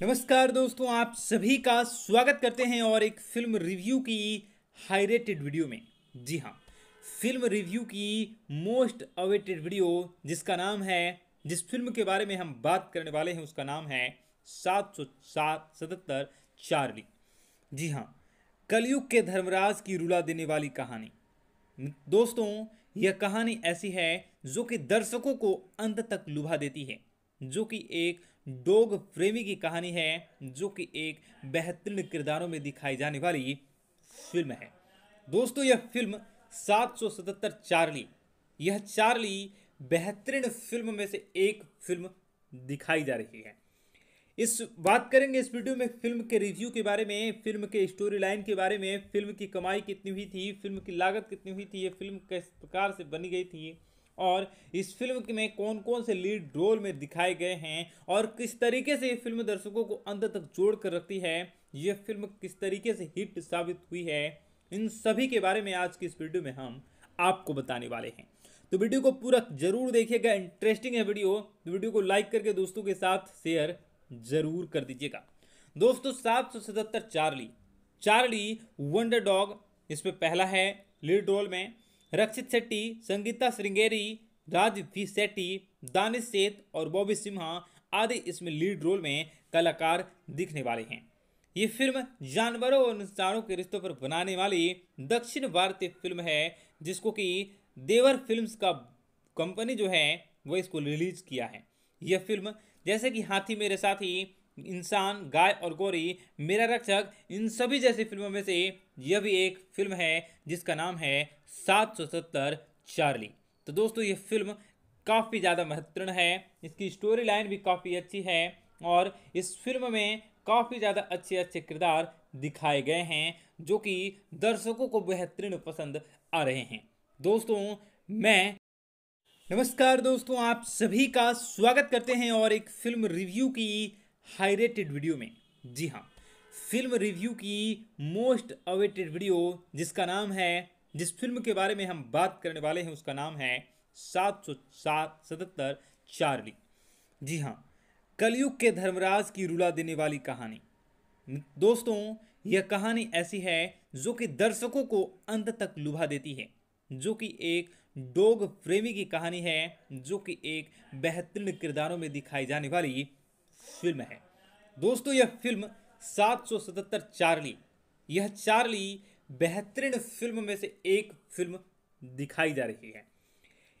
नमस्कार दोस्तों, आप सभी का स्वागत करते हैं और एक फ़िल्म रिव्यू की हाई रेटेड वीडियो में। जी हाँ फ़िल्म रिव्यू की मोस्ट अवेटेड वीडियो, जिसका नाम है, जिस फ़िल्म के बारे में हम बात करने वाले हैं, उसका नाम है सात सौ सात सतहत्तर चार्ली। जी हाँ कलयुग के धर्मराज की रुला देने वाली कहानी। दोस्तों, यह कहानी ऐसी है, जो कि दर्शकों को अंत तक लुभा देती है, जो कि एक डॉग प्रेमी की कहानी है, जो कि एक बेहतरीन किरदारों में दिखाई जाने वाली फ़िल्म है। दोस्तों, यह फ़िल्म 777 चार्ली, यह चार्ली बेहतरीन फ़िल्म में से एक फ़िल्म दिखाई जा रही है। इस बात करेंगे इस वीडियो में फ़िल्म के रिव्यू के बारे में, फ़िल्म के स्टोरी लाइन के बारे में, फ़िल्म की कमाई कितनी हुई थी, फ़िल्म की लागत कितनी हुई थी, ये फ़िल्म किस प्रकार से बनी गई थी और इस फ़िल्म में कौन कौन से लीड रोल में दिखाए गए हैं और किस तरीके से ये फ़िल्म दर्शकों को अंत तक जोड़ कर रखती है, ये फ़िल्म किस तरीके से हिट साबित हुई है, इन सभी के बारे में आज की इस वीडियो में हम आपको बताने वाले हैं। तो वीडियो को पूरा ज़रूर देखिएगा इंटरेस्टिंग है वीडियो तो वीडियो को लाइक करके दोस्तों के साथ शेयर ज़रूर कर दीजिएगा। दोस्तों, सात सौ सतहत्तर चार्ली चार्ली वंडर डॉग इसमें पहला है लीड रोल में रक्षित शेट्टी, संगीता श्रृंगेरी राजवी शेट्टी, दानिश सेठ और बॉबी सिम्हा आदि इसमें लीड रोल में कलाकार दिखने वाले हैं। ये फ़िल्म जानवरों और इंसानों के रिश्तों पर बनाने वाली दक्षिण भारतीय फ़िल्म है, जिसको कि देवर फिल्म्स का कंपनी जो है, वो इसको रिलीज़ किया है। यह फ़िल्म जैसे कि हाथी मेरे साथी, इंसान, गाय और गोरी, मेरा रक्षक, इन सभी जैसी फ़िल्मों में से यह भी एक फ़िल्म है, जिसका नाम है सात सौ सत्तर चार्ली। तो दोस्तों, ये फ़िल्म काफ़ी ज़्यादा महत्वपूर्ण है। इसकी स्टोरी लाइन भी काफ़ी अच्छी है और इस फ़िल्म में काफ़ी ज़्यादा अच्छे अच्छे किरदार दिखाए गए हैं, जो कि दर्शकों को बेहतरीन पसंद आ रहे हैं। दोस्तों, मैं नमस्कार दोस्तों, आप सभी का स्वागत करते हैं और एक फ़िल्म रिव्यू की हाई रेटेड वीडियो में। जी हाँ फ़िल्म रिव्यू की मोस्ट अवेटेड वीडियो जिसका नाम है जिस फ़िल्म के बारे में हम बात करने वाले हैं, उसका नाम है सात सौ सात सतहत्तर चार्ली। जी हाँ कलयुग के धर्मराज की रुला देने वाली कहानी। दोस्तों, यह कहानी ऐसी है जो कि दर्शकों को अंत तक लुभा देती है, जो कि एक डोग प्रेमी की कहानी है, जो कि एक बेहतरीन किरदारों में दिखाई जाने वाली फ़िल्म है। दोस्तों, यह फ़िल्म 777 चार्ली, यह चार्ली बेहतरीन फ़िल्म में से एक फ़िल्म दिखाई जा रही है।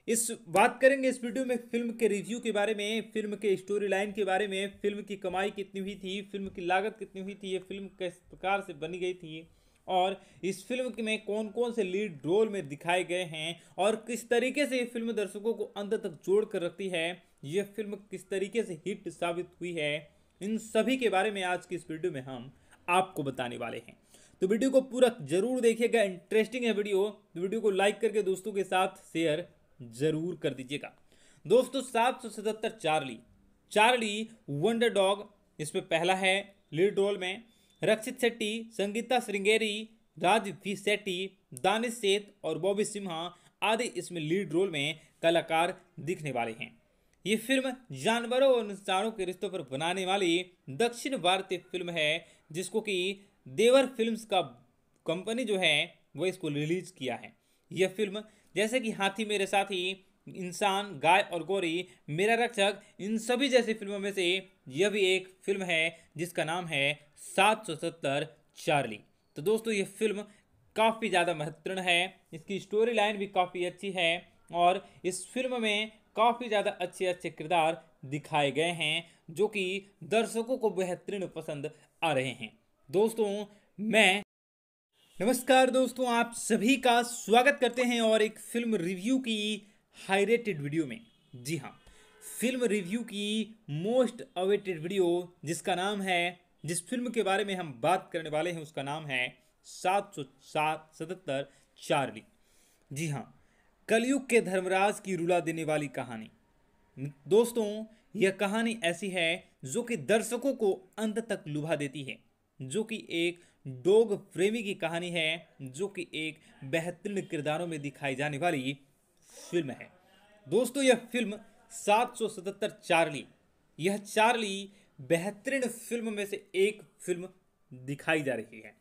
इस बात करेंगे इस वीडियो में फ़िल्म के रिव्यू के बारे में, फ़िल्म के स्टोरी लाइन के बारे में, फ़िल्म की कमाई कितनी हुई थी, फ़िल्म की लागत कितनी हुई थी, ये फ़िल्म किस प्रकार से बनी गई थी और इस फ़िल्म में कौन कौन से लीड रोल में दिखाए गए हैं और किस तरीके से ये फ़िल्म दर्शकों को अंत तक जोड़ कर रखती है, ये फ़िल्म किस तरीके से हिट साबित हुई है, इन सभी के बारे में आज की इस वीडियो में हम आपको बताने वाले हैं। तो वीडियो को पूरा ज़रूर देखिएगा। इंटरेस्टिंग है वीडियो। तो वीडियो को लाइक करके दोस्तों के साथ शेयर ज़रूर कर दीजिएगा। दोस्तों, सात सौ सतहत्तर चार्ली चार्ली वंडर डॉग इसमें पहला है लीड रोल में। रक्षित शेट्टी, संगीता श्रृंगेरी राजवी शेट्टी, दानिश सेठ और बॉबी सिम्हा आदि इसमें लीड रोल में कलाकार दिखने वाले हैं। ये फ़िल्म जानवरों और इंसानों के रिश्तों पर बनाने वाली दक्षिण भारतीय फ़िल्म है, जिसको कि देवर फिल्म्स का कंपनी जो है, वो इसको रिलीज़ किया है। यह फ़िल्म, जैसे कि हाथी मेरे साथी, इंसान, गाय और गोरी, मेरा रक्षक, इन सभी जैसी फ़िल्मों में से यह भी एक फ़िल्म है, जिसका नाम है सात सौ सत्तर चार्ली। तो दोस्तों ये फ़िल्म काफ़ी ज़्यादा महत्वपूर्ण है, इसकी स्टोरी लाइन भी काफ़ी अच्छी है, और इस फ़िल्म में काफ़ी ज़्यादा अच्छे अच्छे किरदार दिखाए गए हैं, जो कि दर्शकों को बेहतरीन पसंद आ रहे हैं। दोस्तों, मैं नमस्कार दोस्तों, आप सभी का स्वागत करते हैं और एक फ़िल्म रिव्यू की हाई रेटेड वीडियो में। जी हाँ फ़िल्म रिव्यू की मोस्ट अवेटेड वीडियो, जिसका नाम है जिस फ़िल्म के बारे में हम बात करने वाले हैं, उसका नाम है सात सौ सात सतहत्तर चार्ली। जी हाँ कलयुग के धर्मराज की रुला देने वाली कहानी। दोस्तों, यह कहानी ऐसी है जो कि दर्शकों को अंत तक लुभा देती है। जो कि एक डॉग प्रेमी की कहानी है, जो कि एक बेहतरीन किरदारों में दिखाई जाने वाली फ़िल्म है। दोस्तों, यह फ़िल्म 777 चार्ली, यह चार्ली बेहतरीन फ़िल्म में से एक फ़िल्म दिखाई जा रही है।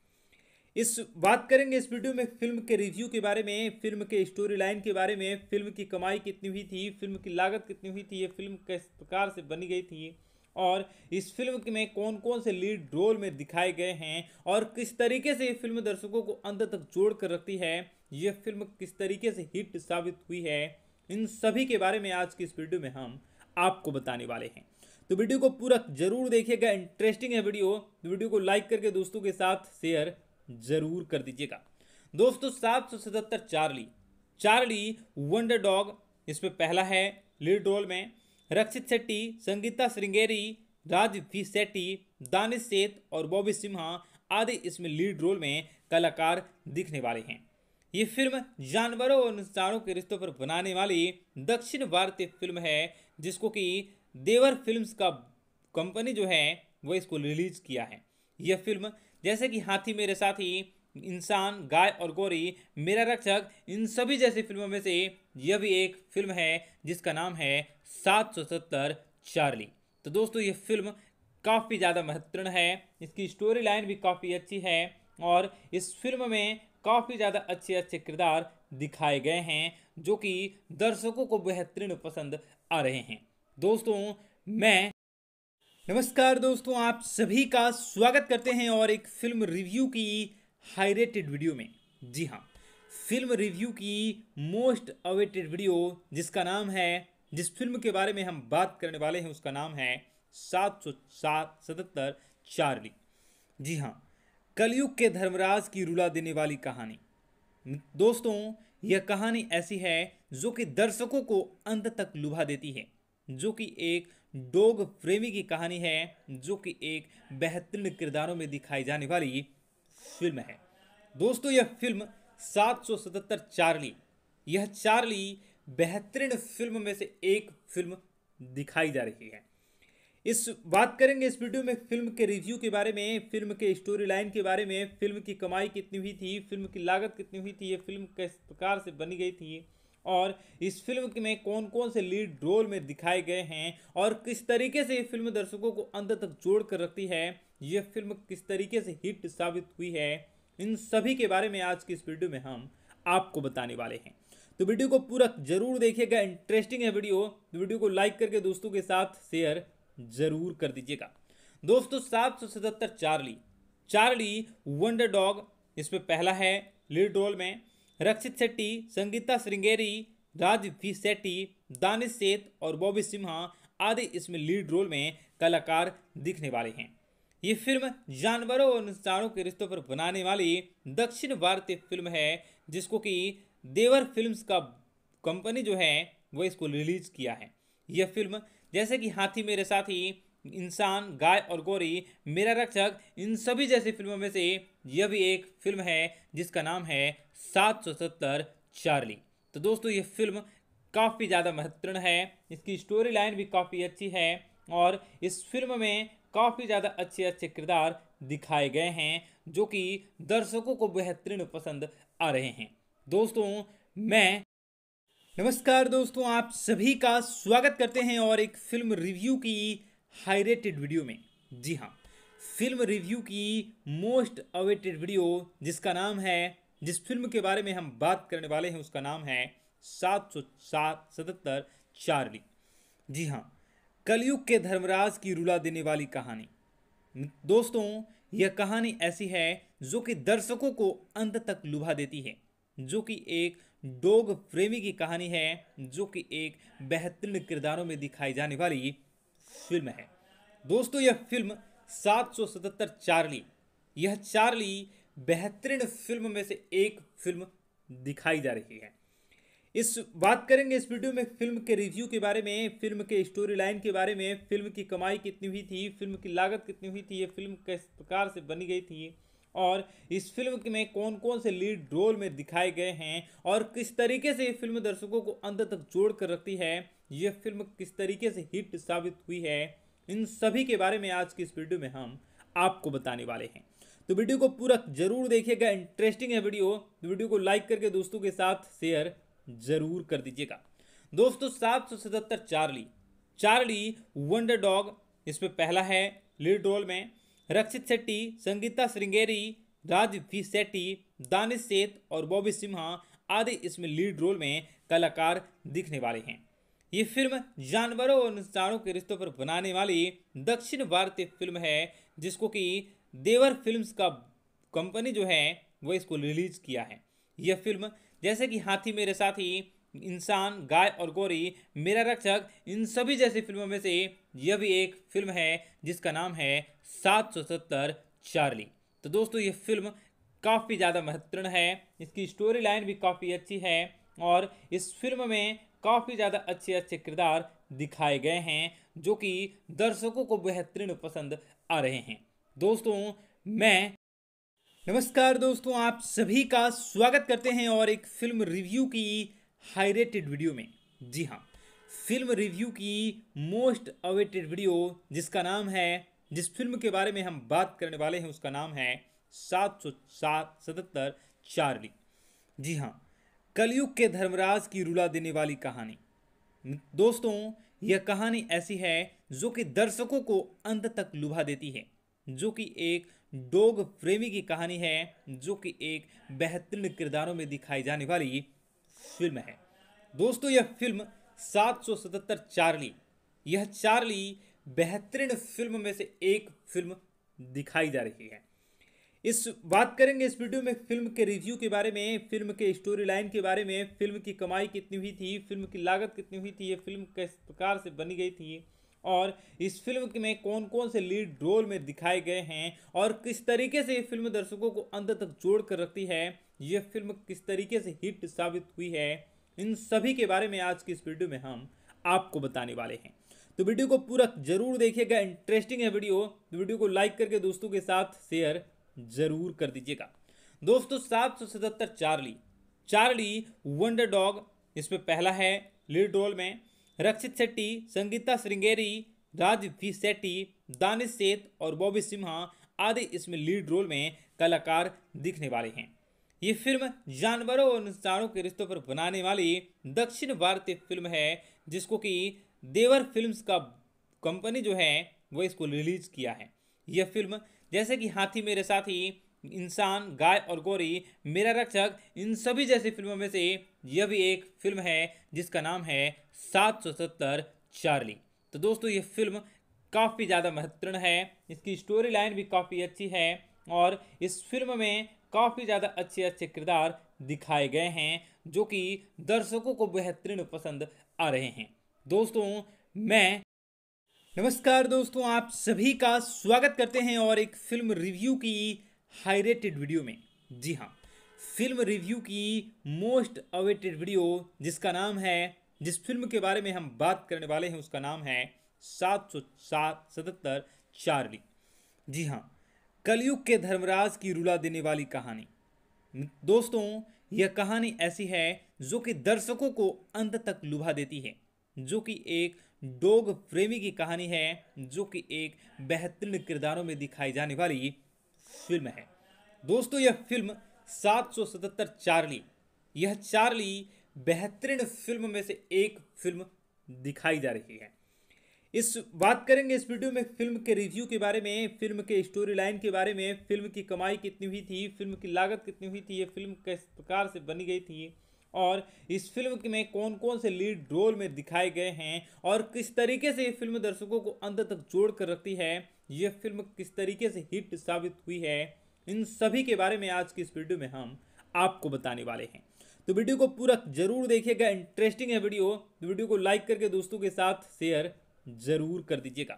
इस बात करेंगे इस वीडियो में फ़िल्म के रिव्यू के बारे में, फ़िल्म के स्टोरी लाइन के बारे में, फ़िल्म की कमाई कितनी हुई थी, फ़िल्म की लागत कितनी हुई थी, ये फ़िल्म किस प्रकार से बनी गई थी और इस फ़िल्म में कौन कौन से लीड रोल में दिखाए गए हैं और किस तरीके से ये फ़िल्म दर्शकों को अंत तक जोड़ कर रखती है, ये फ़िल्म किस तरीके से हिट साबित हुई है, इन सभी के बारे में आज की इस वीडियो में हम आपको बताने वाले हैं। तो वीडियो को पूरा ज़रूर देखिएगा इंटरेस्टिंग है वीडियो तो वीडियो को लाइक करके दोस्तों के साथ शेयर ज़रूर कर दीजिएगा। दोस्तों, सात सौ सतहत्तर चार्ली चार्ली वंडर डॉग इसमें पहला है लीड रोल में रक्षित शेट्टी, संगीता श्रृंगेरी राज वी सेट्टी दानिश सेठ और बॉबी सिम्हा आदि इसमें लीड रोल में कलाकार दिखने वाले हैं। ये फ़िल्म जानवरों और इंसानों के रिश्तों पर बनाने वाली दक्षिण भारतीय फ़िल्म है, जिसको कि देवर फिल्म्स का कंपनी जो है, वो इसको रिलीज़ किया है। यह फ़िल्म जैसे कि हाथी मेरे साथी इंसान, गाय और गोरी, मेरा रक्षक, इन सभी जैसी फ़िल्मों में से यह भी एक फ़िल्म है, जिसका नाम है सात सौ सत्तर चार्ली। तो दोस्तों ये फ़िल्म काफ़ी ज़्यादा महत्वपूर्ण है, इसकी स्टोरी लाइन भी काफ़ी अच्छी है, और इस फ़िल्म में काफ़ी ज़्यादा अच्छे अच्छे किरदार दिखाए गए हैं, जो कि दर्शकों को बेहतरीन पसंद आ रहे हैं। दोस्तों, मैं नमस्कार दोस्तों, आप सभी का स्वागत करते हैं और एक फ़िल्म रिव्यू की हाई रेटेड वीडियो में। जी हाँ फ़िल्म रिव्यू की मोस्ट अवेटेड वीडियो, जिसका नाम है, जिस फ़िल्म के बारे में हम बात करने वाले हैं, उसका नाम है सात सौ सात सतहत्तर चार्ली। जी हाँ कलयुग के धर्मराज की रुला देने वाली कहानी। दोस्तों, यह कहानी ऐसी है, जो कि दर्शकों को अंत तक लुभा देती है, जो कि एक डोग प्रेमी की कहानी है, जो कि एक बेहतरीन किरदारों में दिखाई जाने वाली फ़िल्म है। दोस्तों, यह फ़िल्म सात सौ सतहत्तर चार्ली, यह चार्ली बेहतरीन फ़िल्म में से एक फ़िल्म दिखाई जा रही है। इस बात करेंगे इस वीडियो में फ़िल्म के रिव्यू के बारे में, फ़िल्म के स्टोरी लाइन के बारे में, फ़िल्म की कमाई कितनी हुई थी, फ़िल्म की लागत कितनी हुई थी, ये फ़िल्म किस प्रकार से बनी गई थी और इस फ़िल्म में कौन कौन से लीड रोल में दिखाए गए हैं और किस तरीके से ये फ़िल्म दर्शकों को अंत तक जोड़ कर रखती है, ये फ़िल्म किस तरीके से हिट साबित हुई है, इन सभी के बारे में आज की इस वीडियो में हम आपको बताने वाले हैं। तो वीडियो को पूरा ज़रूर देखिएगा इंटरेस्टिंग है वीडियो तो वीडियो को लाइक करके दोस्तों के साथ शेयर ज़रूर कर दीजिएगा। दोस्तों, सात सौ सतहत्तर चार्ली चार्ली वंडर डॉग इसमें पहला है लीड रोल में रक्षित शेट्टी, संगीता श्रृंगेरी राज वी सेट्टी दानिश सेठ और बॉबी सिम्हा आदि इसमें लीड रोल में कलाकार दिखने वाले हैं। ये फ़िल्म जानवरों और इंसानों के रिश्तों पर बनाने वाली दक्षिण भारतीय फ़िल्म है, जिसको कि देवर फिल्म्स का कंपनी जो है, वो इसको रिलीज़ किया है। यह फ़िल्म जैसे कि हाथी मेरे साथी, इंसान, गाय और गोरी, मेरा रक्षक, इन सभी जैसी फ़िल्मों में से यह भी एक फ़िल्म है, जिसका नाम है सात सौ सत्तर चार्ली। तो दोस्तों, ये फ़िल्म काफ़ी ज़्यादा महत्वपूर्ण है। इसकी स्टोरी लाइन भी काफ़ी अच्छी है और इस फ़िल्म में काफ़ी ज़्यादा अच्छे अच्छे किरदार दिखाए गए हैं, जो कि दर्शकों को बेहतरीन पसंद आ रहे हैं। दोस्तों, मैं नमस्कार दोस्तों, आप सभी का स्वागत करते हैं और एक फ़िल्म रिव्यू की हाई रेटेड वीडियो में। जी हाँ फ़िल्म रिव्यू की मोस्ट अवेटेड वीडियो जिसका नाम है जिस फ़िल्म के बारे में हम बात करने वाले हैं, उसका नाम है सात सौ सात, सतहत्तर, चार्ली। जी हाँ कलयुग के धर्मराज की रुला देने वाली कहानी। दोस्तों, यह कहानी ऐसी है जो कि दर्शकों को अंत तक लुभा देती है, जो कि एक डोग प्रेमी की कहानी है, जो कि एक बेहतरीन किरदारों में दिखाई जाने वाली फ़िल्म है। दोस्तों, यह फ़िल्म सात सौ सतहत्तर चार्ली, यह चार्ली बेहतरीन फ़िल्म में से एक फ़िल्म दिखाई जा रही है। इस बात करेंगे इस वीडियो में फ़िल्म के रिव्यू के बारे में, फ़िल्म के स्टोरी लाइन के बारे में, फ़िल्म की कमाई कितनी हुई थी, फ़िल्म की लागत कितनी हुई थी, ये फ़िल्म किस प्रकार से बनी गई थी और इस फ़िल्म में कौन कौन से लीड रोल में दिखाए गए हैं और किस तरीके से ये फ़िल्म दर्शकों को अंत तक जोड़ कर रखती है, ये फ़िल्म किस तरीके से हिट साबित हुई है, इन सभी के बारे में आज की इस वीडियो में हम आपको बताने वाले हैं। तो वीडियो को पूरा ज़रूर देखिएगा। इंटरेस्टिंग है वीडियो। तो वीडियो को लाइक करके दोस्तों के साथ शेयर ज़रूर कर दीजिएगा। दोस्तों, सात सौ सतहत्तर चार्ली चार्ली वंडर डॉग इसमें पहला है लीड रोल में। रक्षित शेट्टी, संगीता श्रृंगेरी राज सेट्टी दानिश सेठ और बॉबी सिम्हा आदि इसमें लीड रोल में कलाकार दिखने वाले हैं। ये फ़िल्म जानवरों और इंसानों के रिश्तों पर बनाने वाली दक्षिण भारतीय फ़िल्म है, जिसको कि देवर फिल्म्स का कंपनी जो है, वो इसको रिलीज़ किया है। यह फ़िल्म, जैसे कि हाथी मेरे साथी, इंसान, गाय और गोरी, मेरा रक्षक, इन सभी जैसी फ़िल्मों में से यह भी एक फ़िल्म है, जिसका नाम है सात सौ सत्तर चार्ली। तो दोस्तों ये फ़िल्म काफ़ी ज़्यादा महत्वपूर्ण है, इसकी स्टोरी लाइन भी काफ़ी अच्छी है और इस फ़िल्म में काफ़ी ज़्यादा अच्छे अच्छे किरदार दिखाए गए हैं, जो कि दर्शकों को बेहतरीन पसंद आ रहे हैं। दोस्तों, मैं नमस्कार दोस्तों, आप सभी का स्वागत करते हैं और एक फ़िल्म रिव्यू की हाई रेटेड वीडियो में। जी हाँ फ़िल्म रिव्यू की मोस्ट अवेटेड वीडियो, जिसका नाम है, जिस फ़िल्म के बारे में हम बात करने वाले हैं, उसका नाम है सात सौ सात, सतहत्तर चार्ली। जी हाँ कलयुग के धर्मराज की रुला देने वाली कहानी। दोस्तों, यह कहानी ऐसी है, जो कि दर्शकों को अंत तक लुभा देती है। जो कि एक डोग प्रेमी की कहानी है, जो कि एक बेहतरीन किरदारों में दिखाई जाने वाली फ़िल्म है। दोस्तों, यह फ़िल्म सात सौ सतहत्तर चार्ली, यह चार्ली बेहतरीन फ़िल्म में से एक फ़िल्म दिखाई जा रही है। इस बात करेंगे इस वीडियो में फ़िल्म के रिव्यू के बारे में, फ़िल्म के स्टोरी लाइन के बारे में, फ़िल्म की कमाई कितनी हुई थी, फ़िल्म की लागत कितनी हुई थी, ये फ़िल्म किस प्रकार से बनी गई थी और इस फ़िल्म में कौन कौन से लीड रोल में दिखाए गए हैं और किस तरीके से ये फ़िल्म दर्शकों को अंत तक जोड़ कर रखती है, ये फ़िल्म किस तरीके से हिट साबित हुई है, इन सभी के बारे में आज की इस वीडियो में हम आपको बताने वाले हैं। तो वीडियो को पूरा ज़रूर देखिएगा, इंटरेस्टिंग है वीडियो तो वीडियो को लाइक करके दोस्तों के साथ शेयर ज़रूर कर दीजिएगा। दोस्तों, सात सौ सतहत्तर चार्ली चार्ली वंडर डॉग इसमें पहला है लीड रोल में रक्षित शेट्टी, संगीता श्रृंगेरी राज वी सेट्टी दानिश सेठ और बॉबी सिम्हा आदि इसमें लीड रोल में कलाकार दिखने वाले हैं। ये फ़िल्म जानवरों और इंसानों के रिश्तों पर बनाने वाली दक्षिण भारतीय फ़िल्म है, जिसको कि देवर फिल्म्स का कंपनी जो है, वो इसको रिलीज़ किया है। यह फ़िल्म जैसे कि हाथी मेरे साथी इंसान, गाय और गोरी, मेरा रक्षक, इन सभी जैसी फ़िल्मों में से यह भी एक फ़िल्म है, जिसका नाम है सात सौ सत्तर चार्ली। तो दोस्तों, ये फ़िल्म काफ़ी ज़्यादा महत्वपूर्ण है, इसकी स्टोरी लाइन भी काफ़ी अच्छी है, और इस फ़िल्म में काफ़ी ज़्यादा अच्छे अच्छे किरदार दिखाए गए हैं, जो कि दर्शकों को बेहतरीन पसंद आ रहे हैं। दोस्तों, मैं नमस्कार दोस्तों, आप सभी का स्वागत करते हैं और एक फ़िल्म रिव्यू की हाई रेटेड वीडियो में। जी हाँ फ़िल्म रिव्यू की मोस्ट अवेटेड वीडियो, जिसका नाम है, जिस फ़िल्म के बारे में हम बात करने वाले हैं, उसका नाम है सात सौ सात सतहत्तर चार्ली। जी हाँ कलयुग के धर्मराज की रुला देने वाली कहानी। दोस्तों, यह कहानी ऐसी है, जो कि दर्शकों को अंत तक लुभा देती है, जो कि एक डोग प्रेमी की कहानी है, जो कि एक बेहतरीन किरदारों में दिखाई जाने वाली फ़िल्म है। दोस्तों, यह फ़िल्म सात सौ सतहत्तर चार्ली, यह चार्ली बेहतरीन फ़िल्म में से एक फ़िल्म दिखाई जा रही है। इस बात करेंगे इस वीडियो में फ़िल्म के रिव्यू के बारे में, फ़िल्म के स्टोरी लाइन के बारे में, फ़िल्म की कमाई कितनी हुई थी, फ़िल्म की लागत कितनी हुई थी, ये फ़िल्म किस प्रकार से बनी गई थी और इस फ़िल्म में कौन कौन से लीड रोल में दिखाए गए हैं और किस तरीके से ये फ़िल्म दर्शकों को अंत तक जोड़ कर रखती है, ये फ़िल्म किस तरीके से हिट साबित हुई है, इन सभी के बारे में आज की इस वीडियो में हम आपको बताने वाले हैं। तो वीडियो को पूरा ज़रूर देखिएगा इंटरेस्टिंग है वीडियो तो वीडियो को लाइक करके दोस्तों के साथ शेयर ज़रूर कर दीजिएगा।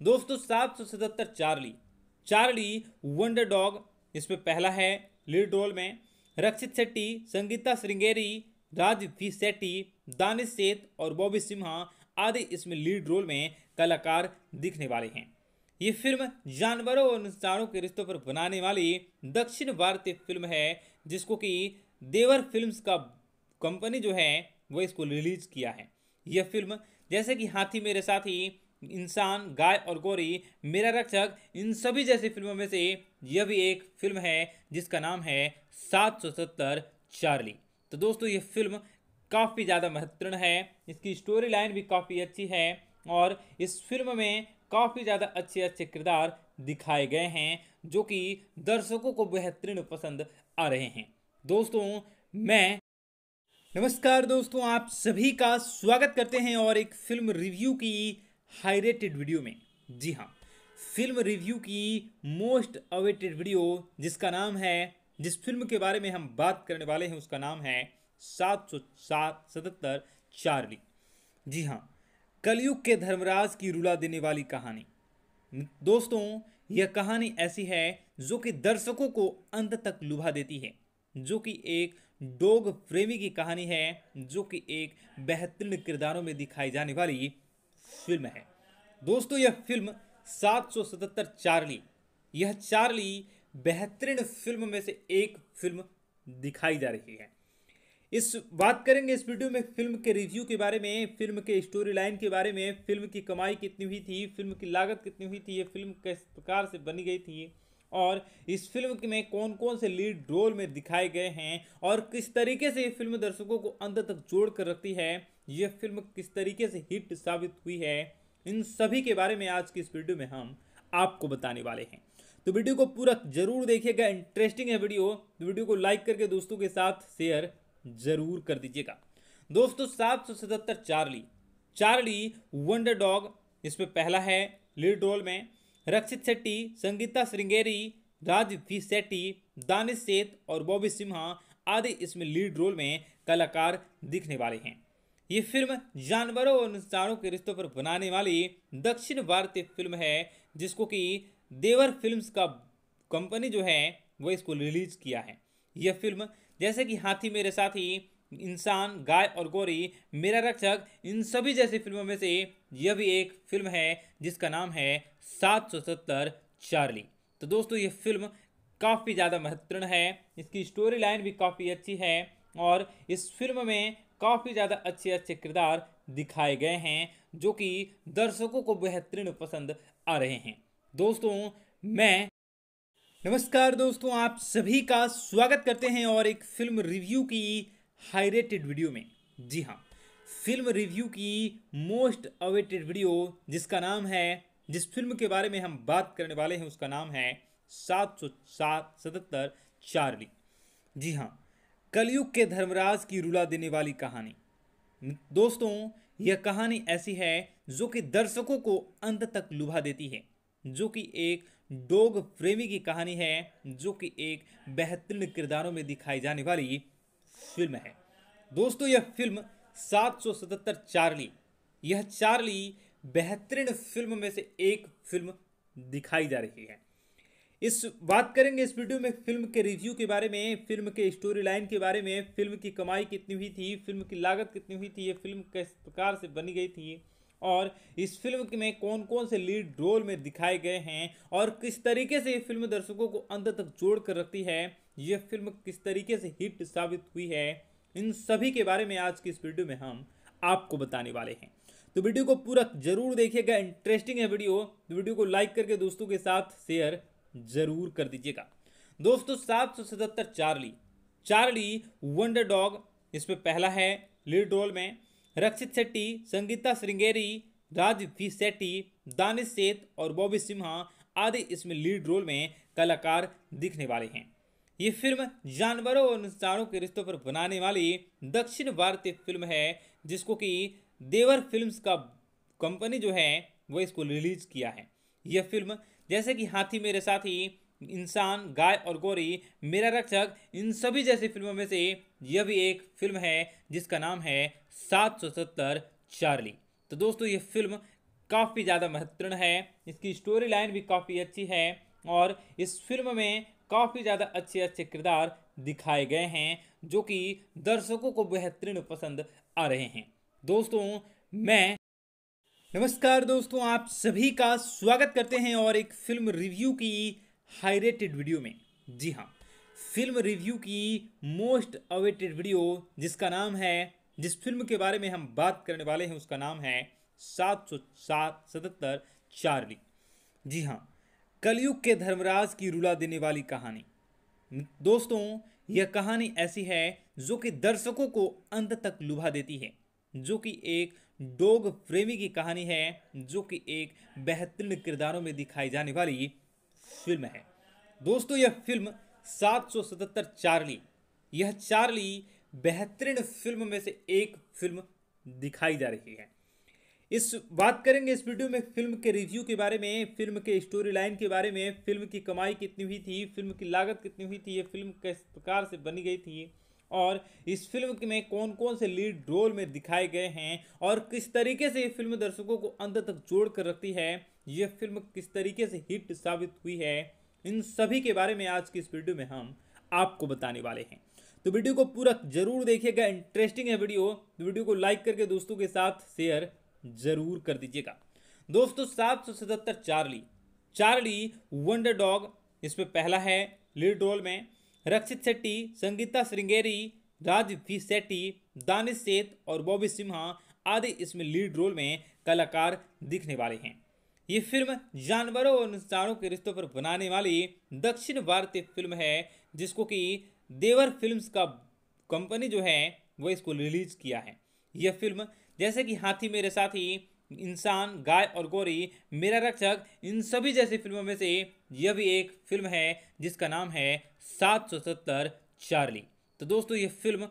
दोस्तों, सात सौ सतहत्तर चार्ली चार्ली वंडर डॉग इसमें पहला है लीड रोल में रक्षित शेट्टी, संगीता श्रृंगेरी राज वी सेट्टी दानिश सेठ और बॉबी सिम्हा आदि इसमें लीड रोल में कलाकार दिखने वाले हैं। ये फ़िल्म जानवरों और इंसानों के रिश्तों पर बनाने वाली दक्षिण भारतीय फ़िल्म है, जिसको कि देवर फिल्म्स का कंपनी जो है, वो इसको रिलीज़ किया है। यह फ़िल्म जैसे कि हाथी मेरे साथी, इंसान, गाय और गोरी, मेरा रक्षक, इन सभी जैसी फ़िल्मों में से यह भी एक फ़िल्म है, जिसका नाम है सात सौ सत्तर चार्ली। तो दोस्तों, ये फ़िल्म काफ़ी ज़्यादा महत्वपूर्ण है। इसकी स्टोरी लाइन भी काफ़ी अच्छी है और इस फ़िल्म में काफ़ी ज़्यादा अच्छे अच्छे किरदार दिखाए गए हैं, जो कि दर्शकों को बेहतरीन पसंद आ रहे हैं। दोस्तों, मैं नमस्कार दोस्तों, आप सभी का स्वागत करते हैं और एक फ़िल्म रिव्यू की हाई रेटेड वीडियो में। जी हाँ फ़िल्म रिव्यू की मोस्ट अवेटेड वीडियो जिसका नाम है जिस फ़िल्म के बारे में हम बात करने वाले हैं, उसका नाम है सात सौ सात सतहत्तर चार्ली। जी हाँ कलयुग के धर्मराज की रुला देने वाली कहानी। दोस्तों, यह कहानी ऐसी है जो कि दर्शकों को अंत तक लुभा देती है, जो कि एक डोग प्रेमी की कहानी है, जो कि एक बेहतरीन किरदारों में दिखाई जाने वाली फ़िल्म है। दोस्तों, यह फ़िल्म सात सौ सतहत्तर चार्ली, यह चार्ली बेहतरीन फ़िल्म में से एक फ़िल्म दिखाई जा रही है। इस बात करेंगे इस वीडियो में फ़िल्म के रिव्यू के बारे में, फ़िल्म के स्टोरी लाइन के बारे में, फ़िल्म की कमाई कितनी हुई थी, फ़िल्म की लागत कितनी हुई थी, ये फ़िल्म किस प्रकार से बनी गई थी और इस फ़िल्म में कौन कौन से लीड रोल में दिखाए गए हैं और किस तरीके से ये फ़िल्म दर्शकों को अंत तक जोड़ कर रखती है यह फ़िल्म किस तरीके से हिट साबित हुई है, इन सभी के बारे में आज की इस वीडियो में हम आपको बताने वाले हैं। तो वीडियो को पूरा ज़रूर देखिएगा। इंटरेस्टिंग है वीडियो। तो वीडियो को लाइक करके दोस्तों के साथ शेयर ज़रूर कर दीजिएगा। दोस्तों, सात सौ सतहत्तर चार्ली चार्ली वंडर डॉग इसमें पहला है लीड रोल में। रक्षित शेट्टी, संगीता श्रृंगेरी राज सेट्टी दानिश सेठ और बॉबी सिम्हा आदि इसमें लीड रोल में कलाकार दिखने वाले हैं। ये फ़िल्म जानवरों और इंसानों के रिश्तों पर बनाने वाली दक्षिण भारतीय फ़िल्म है, जिसको कि देवर फिल्म्स का कंपनी जो है, वो इसको रिलीज़ किया है। यह फ़िल्म, जैसे कि हाथी मेरे साथी, इंसान, गाय और गोरी, मेरा रक्षक, इन सभी जैसी फ़िल्मों में से यह भी एक फ़िल्म है, जिसका नाम है सात सौ सत्तर चार्ली। तो दोस्तों, ये फ़िल्म काफ़ी ज़्यादा महत्वपूर्ण है। इसकी स्टोरी लाइन भी काफ़ी अच्छी है और इस फ़िल्म में काफ़ी ज़्यादा अच्छे अच्छे किरदार दिखाए गए हैं, जो कि दर्शकों को बेहतरीन पसंद आ रहे हैं। दोस्तों, मैं नमस्कार दोस्तों, आप सभी का स्वागत करते हैं और एक फ़िल्म रिव्यू की हाई रेटेड वीडियो में। जी हाँ फ़िल्म रिव्यू की मोस्ट अवेटेड वीडियो जिसका नाम है, जिस फ़िल्म के बारे में हम बात करने वाले हैं, उसका नाम है सात सौ सात, सतहत्तर, चार्ली। जी हाँ कलयुग के धर्मराज की रुला देने वाली कहानी। दोस्तों, यह कहानी ऐसी है जो कि दर्शकों को अंत तक लुभा देती है। जो कि एक डोग प्रेमी की कहानी है, जो कि एक बेहतरीन किरदारों में दिखाई जाने वाली फ़िल्म है। दोस्तों, यह फ़िल्म सात सौ सतहत्तर चार्ली, यह चार्ली बेहतरीन फ़िल्म में से एक फ़िल्म दिखाई जा रही है। इस बात करेंगे इस वीडियो में फ़िल्म के रिव्यू के बारे में, फ़िल्म के स्टोरी लाइन के बारे में, फ़िल्म की कमाई कितनी हुई थी, फ़िल्म की लागत कितनी हुई थी, ये फ़िल्म किस प्रकार से बनी गई थी और इस फ़िल्म में कौन कौन से लीड रोल में दिखाए गए हैं और किस तरीके से ये फ़िल्म दर्शकों को अंत तक जोड़ कर रखती है यह फ़िल्म किस तरीके से हिट साबित हुई है, इन सभी के बारे में आज की इस वीडियो में हम आपको बताने वाले हैं। तो वीडियो को पूरा ज़रूर देखिएगा इंटरेस्टिंग है वीडियो तो वीडियो को लाइक करके दोस्तों के साथ शेयर ज़रूर कर दीजिएगा। दोस्तों, सात सौ सतहत्तर चार्ली चार्ली वंडर डॉग इसमें पहला है लीड रोल में रक्षित शेट्टी, संगीता श्रृंगेरी राज वी सेट्टी दानिश सेठ और बॉबी सिम्हा आदि इसमें लीड रोल में कलाकार दिखने वाले हैं। ये फ़िल्म जानवरों और इंसानों के रिश्तों पर बनाने वाली दक्षिण भारतीय फ़िल्म है, जिसको कि देवर फिल्म्स का कंपनी जो है, वो इसको रिलीज़ किया है। यह फ़िल्म जैसे कि हाथी मेरे साथी इंसान, गाय और गोरी, मेरा रक्षक, इन सभी जैसी फ़िल्मों में से यह भी एक फ़िल्म है, जिसका नाम है सात सौ सत्तर चार्ली। तो दोस्तों, ये फ़िल्म काफ़ी ज़्यादा महत्वपूर्ण है, इसकी स्टोरी लाइन भी काफ़ी अच्छी है, और इस फ़िल्म में काफ़ी ज़्यादा अच्छे अच्छे किरदार दिखाए गए हैं, जो कि दर्शकों को बेहतरीन पसंद आ रहे हैं। दोस्तों, मैं नमस्कार दोस्तों, आप सभी का स्वागत करते हैं और एक फ़िल्म रिव्यू की हाई रेटेड वीडियो में। जी हाँ फ़िल्म रिव्यू की मोस्ट अवेटेड वीडियो जिसका नाम है, जिस फ़िल्म के बारे में हम बात करने वाले हैं, उसका नाम है सात सौ सात सतहत्तर चार्ली। जी हाँ कलयुग के धर्मराज की रुला देने वाली कहानी। दोस्तों, यह कहानी ऐसी है जो कि दर्शकों को अंत तक लुभा देती है, जो कि एक डॉग प्रेमी की कहानी है, जो कि एक बेहतरीन किरदारों में दिखाई जाने वाली फ़िल्म है। दोस्तों, यह फ़िल्म सात सौ सतहत्तर चार्ली, यह चार्ली बेहतरीन फ़िल्म में से एक फ़िल्म दिखाई जा रही है। इस बात करेंगे इस वीडियो में फ़िल्म के रिव्यू के बारे में, फ़िल्म के स्टोरी लाइन के बारे में, फ़िल्म की कमाई कितनी हुई थी, फ़िल्म की लागत कितनी हुई थी, ये फ़िल्म किस प्रकार से बनी गई थी और इस फ़िल्म में कौन कौन से लीड रोल में दिखाए गए हैं और किस तरीके से ये फ़िल्म दर्शकों को अंत तक जोड़ कर रखती है यह फ़िल्म किस तरीके से हिट साबित हुई है, इन सभी के बारे में आज की इस वीडियो में हम आपको बताने वाले हैं। तो वीडियो को पूरा ज़रूर देखिएगा इंटरेस्टिंग है वीडियो। तो वीडियो को लाइक करके दोस्तों के साथ शेयर ज़रूर कर दीजिएगा। दोस्तों, सात सौ सतहत्तर चार्ली। चार्ली वंडर डॉग इसमें पहला है लीड रोल में। रक्षित शेट्टी, संगीता श्रृंगेरी राज सेट्टी दानिश सेठ और बॉबी सिम्हा आदि इसमें लीड रोल में कलाकार दिखने वाले हैं। ये फ़िल्म जानवरों और इंसानों के रिश्तों पर बनाने वाली दक्षिण भारतीय फ़िल्म है, जिसको कि देवर फिल्म्स का कंपनी जो है, वो इसको रिलीज़ किया है। यह फ़िल्म, जैसे कि हाथी मेरे साथी, इंसान, गाय और गोरी, मेरा रक्षक, इन सभी जैसी फ़िल्मों में से यह भी एक फ़िल्म है, जिसका नाम है सात सौ सत्तर चार्ली। तो दोस्तों, ये फ़िल्म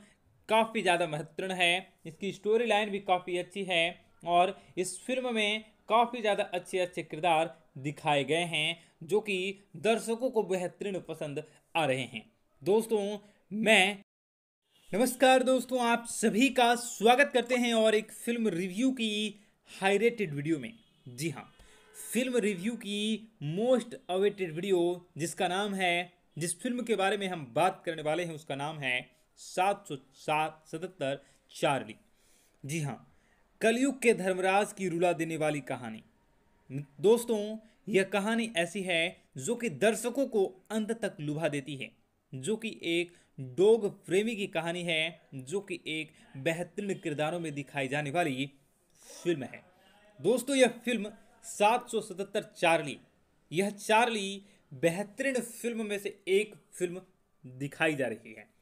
काफ़ी ज़्यादा महत्वपूर्ण है, इसकी स्टोरी लाइन भी काफ़ी अच्छी है, और इस फ़िल्म में काफ़ी ज़्यादा अच्छे अच्छे किरदार दिखाए गए हैं, जो कि दर्शकों को बेहतरीन पसंद आ रहे हैं। दोस्तों, मैं नमस्कार दोस्तों, आप सभी का स्वागत करते हैं और एक फ़िल्म रिव्यू की हाई रेटेड वीडियो में। जी हाँ फ़िल्म रिव्यू की मोस्ट अवेटेड वीडियो, जिसका नाम है जिस फ़िल्म के बारे में हम बात करने वाले हैं, उसका नाम है सात सौ सात सतहत्तर चार्ली। जी हाँ कलयुग के धर्मराज की रुला देने वाली कहानी। दोस्तों, यह कहानी ऐसी है जो कि दर्शकों को अंत तक लुभा देती है, जो कि एक डॉग प्रेमी की कहानी है, जो कि एक बेहतरीन किरदारों में दिखाई जाने वाली फ़िल्म है। दोस्तों, यह फ़िल्म सात सौ सतहत्तर चार्ली, यह चार्ली बेहतरीन फ़िल्म में से एक फ़िल्म दिखाई जा रही है।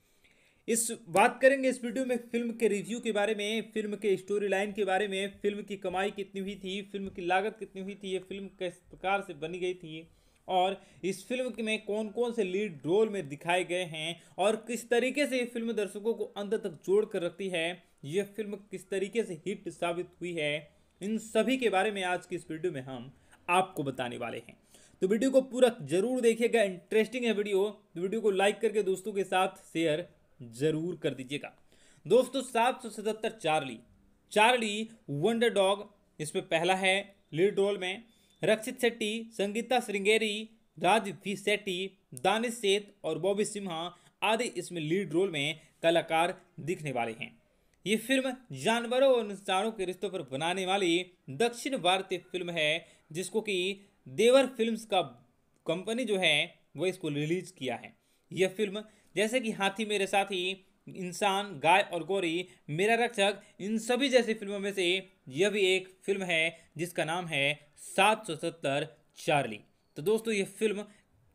इस बात करेंगे इस वीडियो में फ़िल्म के रिव्यू के बारे में, फ़िल्म के स्टोरी लाइन के बारे में, फ़िल्म की कमाई कितनी हुई थी, फ़िल्म की लागत कितनी हुई थी, ये फ़िल्म किस प्रकार से बनी गई थी और इस फ़िल्म में कौन कौन से लीड रोल में दिखाए गए हैं और किस तरीके से ये फ़िल्म दर्शकों को अंत तक जोड़ कर रखती है यह फ़िल्म किस तरीके से हिट साबित हुई है, इन सभी के बारे में आज की इस वीडियो में हम आपको बताने वाले हैं। तो वीडियो को पूरा ज़रूर देखिएगा, इंटरेस्टिंग है वीडियो तो वीडियो को लाइक करके दोस्तों के साथ शेयर ज़रूर कर दीजिएगा। दोस्तों, सात सौ सतहत्तर चार्ली। चार्ली, वंडर डॉग, इसमें पहला है लीड रोल में। रक्षित शेट्टी, संगीता श्रृंगेरी राज वी सेट्टी दानिश सेठ और बॉबी सिम्हा आदि इसमें लीड रोल में कलाकार दिखने वाले हैं। ये फ़िल्म जानवरों और इंसानों के रिश्तों पर बनाने वाली दक्षिण भारतीय फ़िल्म है, जिसको कि देवर फिल्म्स का कंपनी जो है, वो इसको रिलीज़ किया है। यह फ़िल्म जैसे कि हाथी मेरे साथी, इंसान, गाय और गोरी, मेरा रक्षक, इन सभी जैसी फ़िल्मों में से यह भी एक फ़िल्म है, जिसका नाम है सात सौ सत्तर चार्ली। तो दोस्तों, ये फ़िल्म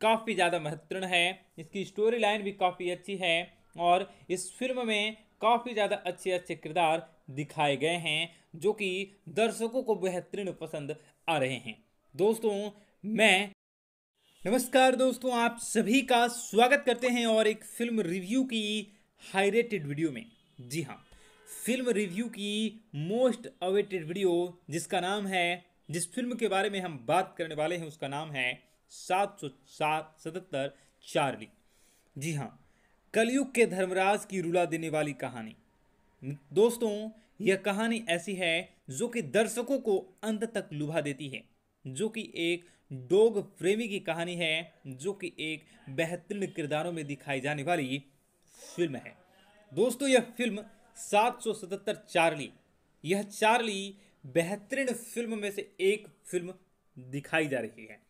काफ़ी ज़्यादा महत्वपूर्ण है, इसकी स्टोरी लाइन भी काफ़ी अच्छी है, और इस फ़िल्म में काफ़ी ज़्यादा अच्छे अच्छे किरदार दिखाए गए हैं, जो कि दर्शकों को बेहतरीन पसंद आ रहे हैं। दोस्तों, मैं नमस्कार दोस्तों, आप सभी का स्वागत करते हैं और एक फ़िल्म रिव्यू की हाई रेटेड वीडियो में। जी हाँ फ़िल्म रिव्यू की मोस्ट अवेटेड वीडियो जिसका नाम है, जिस फ़िल्म के बारे में हम बात करने वाले हैं, उसका नाम है सात सौ सात सतहत्तर चार्ली। जी हाँ कलयुग के धर्मराज की रुला देने वाली कहानी। दोस्तों, यह कहानी ऐसी है जो कि दर्शकों को अंत तक लुभा देती है, जो कि एक डॉग प्रेमी की कहानी है, जो कि एक बेहतरीन किरदारों में दिखाई जाने वाली फ़िल्म है। दोस्तों, यह फ़िल्म सात सौ सतहत्तर चार्ली, यह चार्ली बेहतरीन फ़िल्म में से एक फ़िल्म दिखाई जा रही है।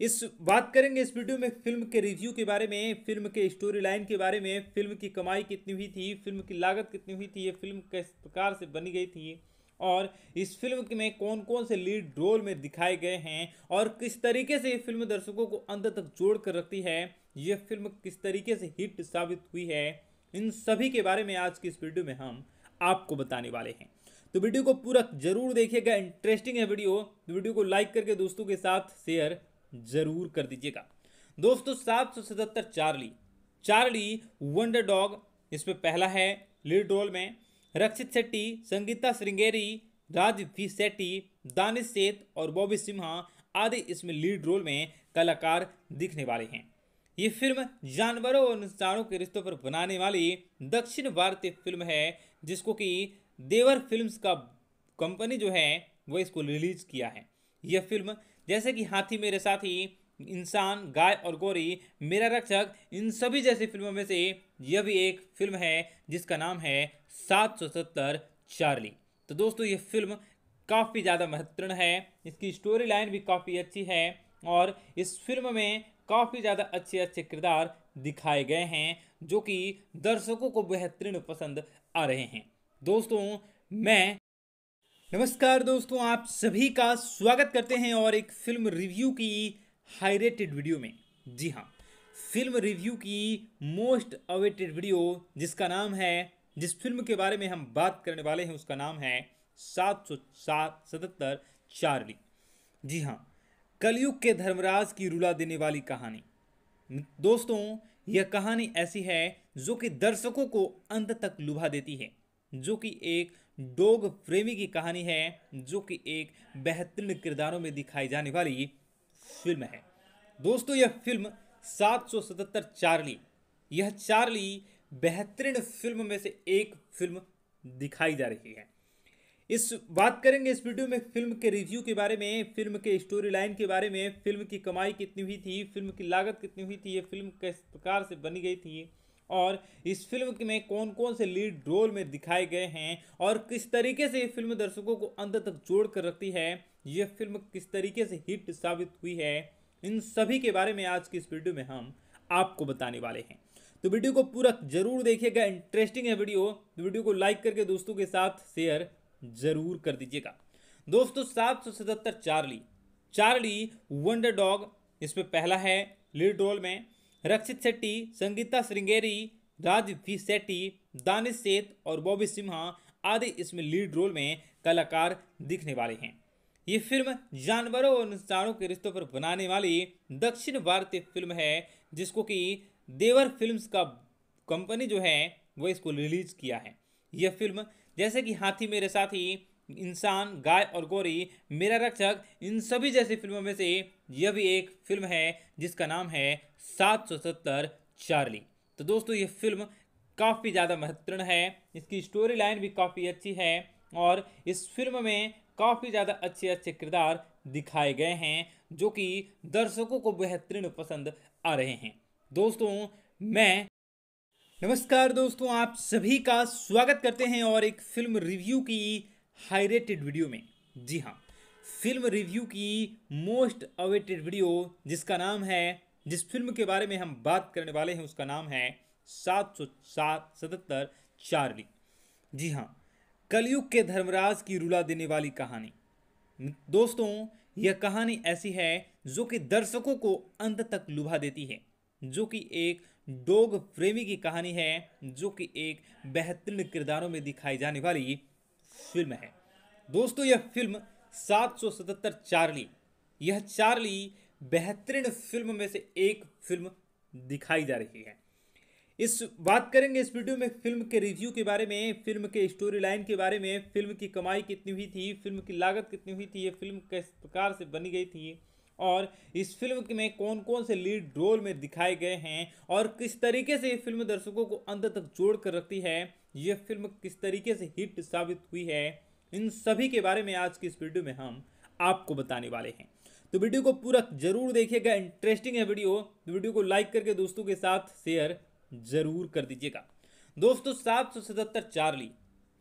इस बात करेंगे इस वीडियो में फ़िल्म के रिव्यू के बारे में, फ़िल्म के स्टोरी लाइन के बारे में, फ़िल्म की कमाई कितनी हुई थी, फ़िल्म की लागत कितनी हुई थी, ये फ़िल्म किस प्रकार से बनी गई थी और इस फ़िल्म में कौन कौन से लीड रोल में दिखाए गए हैं और किस तरीके से ये फ़िल्म दर्शकों को अंत तक जोड़ कर रखती है यह फ़िल्म किस तरीके से हिट साबित हुई है, इन सभी के बारे में आज की इस वीडियो में हम आपको बताने वाले हैं। तो वीडियो को पूरा ज़रूर देखिएगा इंटरेस्टिंग है वीडियो तो वीडियो को लाइक करके दोस्तों के साथ शेयर ज़रूर कर दीजिएगा। दोस्तों, सात सौ सतहत्तर चार्ली चार्ली वंडर डॉग इसमें पहला है लीड रोल में रक्षित शेट्टी, संगीता श्रृंगेरी राज वी सेट्टी दानिश सेठ और बॉबी सिम्हा आदि इसमें लीड रोल में कलाकार दिखने वाले हैं। ये फ़िल्म जानवरों और इंसानों के रिश्तों पर बनाने वाली दक्षिण भारतीय फ़िल्म है, जिसको कि देवर फिल्म्स का कंपनी जो है, वो इसको रिलीज़ किया है। यह फ़िल्म जैसे कि हाथी मेरे साथी, इंसान, गाय और गोरी, मेरा रक्षक, इन सभी जैसी फ़िल्मों में से यह भी एक फ़िल्म है, जिसका नाम है सात सौ सत्तर चार्ली। तो दोस्तों, ये फ़िल्म काफ़ी ज़्यादा महत्वपूर्ण है। इसकी स्टोरी लाइन भी काफ़ी अच्छी है और इस फ़िल्म में काफ़ी ज़्यादा अच्छे अच्छे किरदार दिखाए गए हैं, जो कि दर्शकों को बेहतरीन पसंद आ रहे हैं। दोस्तों, मैं नमस्कार दोस्तों, आप सभी का स्वागत करते हैं और एक फ़िल्म रिव्यू की हाई रेटेड वीडियो में। जी हाँ फ़िल्म रिव्यू की मोस्ट अवेटेड वीडियो जिसका नाम है जिस फ़िल्म के बारे में हम बात करने वाले हैं, उसका नाम है सात सौ सात, सतहत्तर, चार्ली। जी हाँ कलयुग के धर्मराज की रुला देने वाली कहानी। दोस्तों, यह कहानी ऐसी है जो कि दर्शकों को अंत तक लुभा देती है, जो कि एक डोग प्रेमी की कहानी है, जो कि एक बेहतरीन किरदारों में दिखाई जाने वाली फ़िल्म है। दोस्तों, यह फ़िल्म सात सौ सतहत्तर चार्ली, यह चार्ली बेहतरीन फ़िल्म में से एक फ़िल्म दिखाई जा रही है। इस बात करेंगे इस वीडियो में फ़िल्म के रिव्यू के बारे में, फ़िल्म के स्टोरी लाइन के बारे में, फ़िल्म की कमाई कितनी हुई थी, फ़िल्म की लागत कितनी हुई थी, ये फ़िल्म किस प्रकार से बनी गई थी और इस फ़िल्म में कौन कौन से लीड रोल में दिखाए गए हैं और किस तरीके से ये फ़िल्म दर्शकों को अंत तक जोड़ कर रखती है, ये फ़िल्म किस तरीके से हिट साबित हुई है, इन सभी के बारे में आज की इस वीडियो में हम आपको बताने वाले हैं। तो वीडियो को पूरा ज़रूर देखिएगा। इंटरेस्टिंग है वीडियो। तो वीडियो को लाइक करके दोस्तों के साथ शेयर ज़रूर कर दीजिएगा। दोस्तों, सात सौ सतहत्तर चार्ली चार्ली वंडर डॉग इसमें पहला है लीड रोल में। रक्षित शेट्टी, संगीता श्रृंगेरी राज वी सेट्टी दानिश सेठ और बॉबी सिम्हा आदि इसमें लीड रोल में कलाकार दिखने वाले हैं। ये फ़िल्म जानवरों और इंसानों के रिश्तों पर बनाने वाली दक्षिण भारतीय फ़िल्म है, जिसको कि देवर फिल्म्स का कंपनी जो है, वो इसको रिलीज़ किया है। यह फ़िल्म, जैसे कि हाथी मेरे साथी, इंसान, गाय और गोरी, मेरा रक्षक, इन सभी जैसी फ़िल्मों में से यह भी एक फ़िल्म है, जिसका नाम है सात सौ सत्तर चार्ली। तो दोस्तों यह फ़िल्म काफ़ी ज़्यादा महत्वपूर्ण है। इसकी स्टोरी लाइन भी काफ़ी अच्छी है और इस फ़िल्म में काफ़ी ज़्यादा अच्छे अच्छे किरदार दिखाए गए हैं, जो कि दर्शकों को बेहतरीन पसंद आ रहे हैं। दोस्तों, मैं नमस्कार दोस्तों, आप सभी का स्वागत करते हैं और एक फ़िल्म रिव्यू की हाई रेटेड वीडियो में। जी हाँ फ़िल्म रिव्यू की मोस्ट अवेटेड वीडियो, जिसका नाम है, जिस फ़िल्म के बारे में हम बात करने वाले हैं, उसका नाम है सात सौ सात, सतहत्तर चार्ली। जी हाँ कलयुग के धर्मराज की रुला देने वाली कहानी। दोस्तों, यह कहानी ऐसी है, जो कि दर्शकों को अंत तक लुभा देती है। जो कि एक डोग प्रेमी की कहानी है, जो कि एक बेहतरीन किरदारों में दिखाई जाने वाली फ़िल्म है। दोस्तों, यह फ़िल्म सात सौ सतहत्तर चार्ली, यह चार्ली बेहतरीन फ़िल्म में से एक फ़िल्म दिखाई जा रही है। इस बात करेंगे इस वीडियो में फ़िल्म के रिव्यू के बारे में, फ़िल्म के स्टोरी लाइन के बारे में, फ़िल्म की कमाई कितनी हुई थी, फ़िल्म की लागत कितनी हुई थी, ये फ़िल्म किस प्रकार से बनी गई थी और इस फ़िल्म में कौन कौन से लीड रोल में दिखाए गए हैं और किस तरीके से ये फ़िल्म दर्शकों को अंत तक जोड़ कर रखती है, ये फ़िल्म किस तरीके से हिट साबित हुई है, इन सभी के बारे में आज की इस वीडियो में हम आपको बताने वाले हैं। तो वीडियो को पूरा ज़रूर देखिएगा इंटरेस्टिंग है वीडियो तो वीडियो को लाइक करके दोस्तों के साथ शेयर ज़रूर कर दीजिएगा। दोस्तों, सात सौ सतहत्तर चार्ली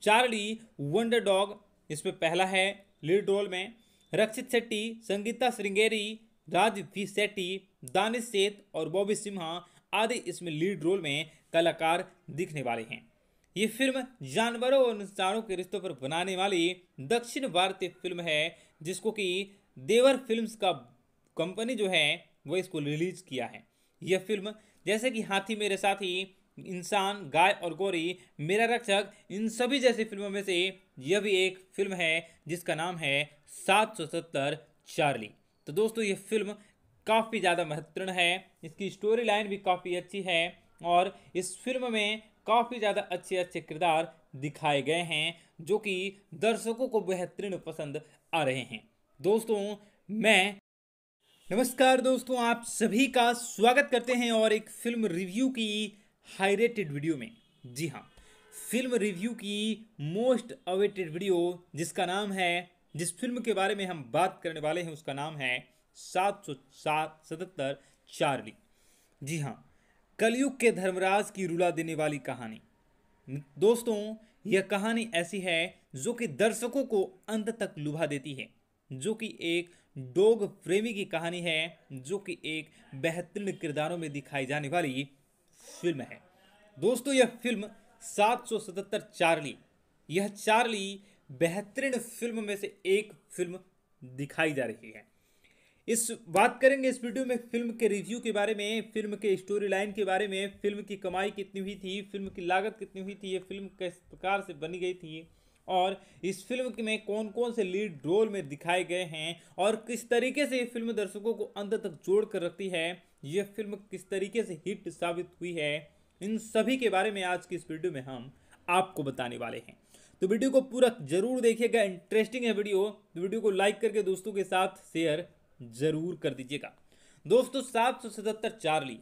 चार्ली वंडर डॉग इसमें पहला है लीड रोल में रक्षित शेट्टी, संगीता श्रृंगेरी राज वी सेट्टी दानिश सेठ और बॉबी सिम्हा आदि इसमें लीड रोल में कलाकार दिखने वाले हैं। ये फ़िल्म जानवरों और इंसानों के रिश्तों पर बनाने वाली दक्षिण भारतीय फ़िल्म है, जिसको कि देवर फिल्म्स का कंपनी जो है, वो इसको रिलीज़ किया है। यह फ़िल्म जैसे कि हाथी मेरे साथी इंसान, गाय और गौरी, मेरा रक्षक, इन सभी जैसी फ़िल्मों में से यह भी एक फ़िल्म है, जिसका नाम है सात सौ सत्तर चार्ली। तो दोस्तों ये फ़िल्म काफ़ी ज़्यादा महत्वपूर्ण है, इसकी स्टोरी लाइन भी काफ़ी अच्छी है, और इस फ़िल्म में काफ़ी ज़्यादा अच्छे अच्छे किरदार दिखाए गए हैं, जो कि दर्शकों को बेहतरीन पसंद आ रहे हैं। दोस्तों, मैं नमस्कार दोस्तों, आप सभी का स्वागत करते हैं और एक फ़िल्म रिव्यू की हाई रेटेड वीडियो में। जी हाँ फ़िल्म रिव्यू की मोस्ट अवेटेड वीडियो जिसका नाम है, जिस फ़िल्म के बारे में हम बात करने वाले हैं, उसका नाम है सात सौ सात सतहत्तर चार्ली। जी हाँ कलयुग के धर्मराज की रुला देने वाली कहानी। दोस्तों, यह कहानी ऐसी है जो कि दर्शकों को अंत तक लुभा देती है, जो कि एक डोग प्रेमी की कहानी है, जो कि एक बेहतरीन किरदारों में दिखाई जाने वाली फ़िल्म है। दोस्तों, यह फ़िल्म 777 चार्ली, यह चार्ली बेहतरीन फ़िल्म में से एक फ़िल्म दिखाई जा रही है। इस बात करेंगे इस वीडियो में फ़िल्म के रिव्यू के बारे में, फ़िल्म के स्टोरी लाइन के बारे में, फ़िल्म की कमाई कितनी हुई थी, फ़िल्म की लागत कितनी हुई थी, ये फ़िल्म किस प्रकार से बनी गई थी, और इस फ़िल्म में कौन कौन से लीड रोल में दिखाए गए हैं, और किस तरीके से ये फ़िल्म दर्शकों को अंत तक जोड़ कर रखती है ये फ़िल्म किस तरीके से हिट साबित हुई है, इन सभी के बारे में आज की इस वीडियो में हम आपको बताने वाले हैं। तो वीडियो को पूरा ज़रूर देखिएगा इंटरेस्टिंग है वीडियो। तो वीडियो को लाइक करके दोस्तों के साथ शेयर ज़रूर कर दीजिएगा। दोस्तों, सात सौ सतहत्तर चार्ली।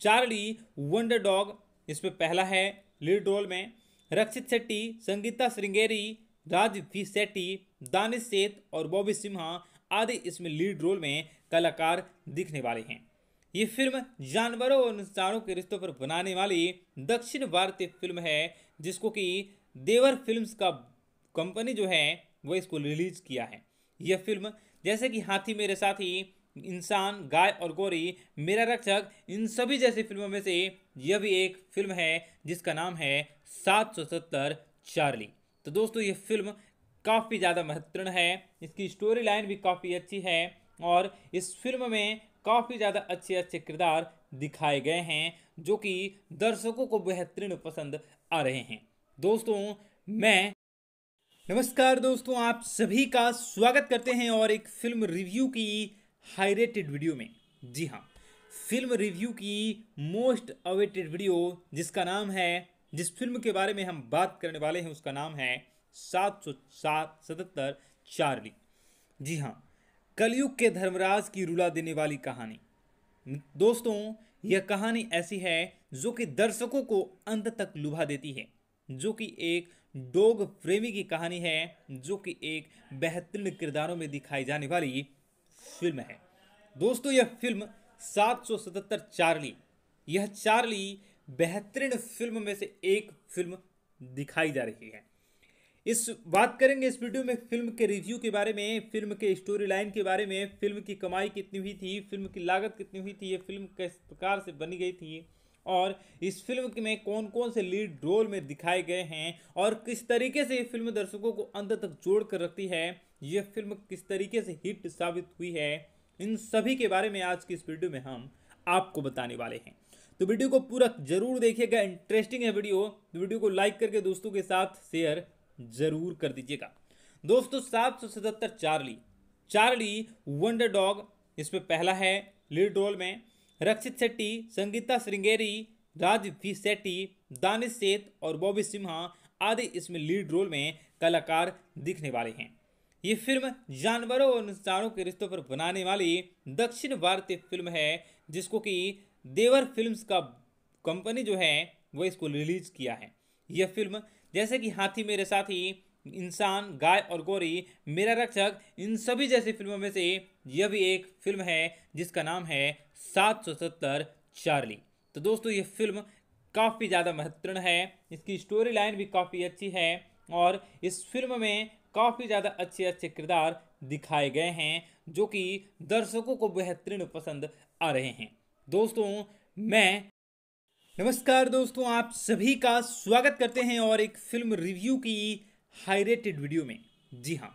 चार्ली वंडर डॉग इसमें पहला है लीड रोल में। रक्षित शेट्टी, संगीता श्रृंगेरी राज सेट्टी दानिश सेठ और बॉबी सिम्हा आदि इसमें लीड रोल में कलाकार दिखने वाले हैं। ये फ़िल्म जानवरों और इंसानों के रिश्तों पर बनाने वाली दक्षिण भारतीय फ़िल्म है, जिसको कि देवर फिल्म्स का कंपनी जो है, वो इसको रिलीज़ किया है। यह फ़िल्म जैसे कि हाथी मेरे साथी, इंसान, गाय और गौरी, मेरा रक्षक, इन सभी जैसी फ़िल्मों में से यह भी एक फ़िल्म है, जिसका नाम है सात सौ सत्तर चार्ली। तो दोस्तों ये फ़िल्म काफ़ी ज़्यादा महत्वपूर्ण है, इसकी स्टोरी लाइन भी काफ़ी अच्छी है और इस फ़िल्म में काफ़ी ज़्यादा अच्छे अच्छे किरदार दिखाए गए हैं, जो कि दर्शकों को बेहतरीन पसंद आ रहे हैं। दोस्तों, मैं नमस्कार दोस्तों, आप सभी का स्वागत करते हैं और एक फ़िल्म रिव्यू की हाई रेटेड वीडियो में। जी हाँ फ़िल्म रिव्यू की मोस्ट अवेटेड वीडियो, जिसका नाम है, जिस फ़िल्म के बारे में हम बात करने वाले हैं, उसका नाम है सात सौ सात सतहत्तर चार्ली। जी हाँ कलयुग के धर्मराज की रुला देने वाली कहानी। दोस्तों, यह कहानी ऐसी है जो कि दर्शकों को अंत तक लुभा देती है, जो कि एक डोग प्रेमी की कहानी है, जो कि एक बेहतरीन किरदारों में दिखाई जाने वाली फ़िल्म है। दोस्तों, यह फ़िल्म 777 चार्ली, यह चार्ली बेहतरीन फ़िल्म में से एक फ़िल्म दिखाई जा रही है। इस बात करेंगे इस वीडियो में फ़िल्म के रिव्यू के बारे में, फ़िल्म के स्टोरी लाइन के बारे में, फ़िल्म की कमाई कितनी हुई थी, फ़िल्म की लागत कितनी हुई थी, ये फ़िल्म किस प्रकार से बनी गई थी, और इस फ़िल्म में कौन कौन से लीड रोल में दिखाए गए हैं, और किस तरीके से ये फ़िल्म दर्शकों को अंत तक जोड़ कर रखती है, ये फ़िल्म किस तरीके से हिट साबित हुई है, इन सभी के बारे में आज की इस वीडियो में हम आपको बताने वाले हैं। तो वीडियो को पूरा ज़रूर देखिएगा इंटरेस्टिंग है वीडियो तो वीडियो को लाइक करके दोस्तों के साथ शेयर ज़रूर कर दीजिएगा। दोस्तों, सात सौ सतहत्तर चार्ली। चार्ली वंडर डॉग इसमें पहला है, लीड रोल में। रक्षित शेट्टी, संगीता श्रृंगेरी राज सेट्टी दानिश सेठ और बॉबी सिम्हा आदि इसमें लीड रोल में कलाकार दिखने वाले हैं। ये फ़िल्म जानवरों और इंसानों के रिश्तों पर बनाने वाली दक्षिण भारतीय फ़िल्म है, जिसको कि देवर फिल्म्स का कंपनी जो है, वो इसको रिलीज़ किया है। यह फ़िल्म जैसे कि हाथी मेरे साथी, इंसान, गाय और गौरी, मेरा रक्षक, इन सभी जैसी फ़िल्मों में से यह भी एक फ़िल्म है, जिसका नाम है सात सौ सत्तर चार्ली। तो दोस्तों, ये फ़िल्म काफ़ी ज़्यादा महत्वपूर्ण है, इसकी स्टोरी लाइन भी काफ़ी अच्छी है और इस फ़िल्म में काफ़ी ज़्यादा अच्छे अच्छे किरदार दिखाए गए हैं, जो कि दर्शकों को बेहतरीन पसंद आ रहे हैं। दोस्तों, मैं नमस्कार दोस्तों, आप सभी का स्वागत करते हैं और एक फ़िल्म रिव्यू की हाई रेटेड वीडियो में। जी हाँ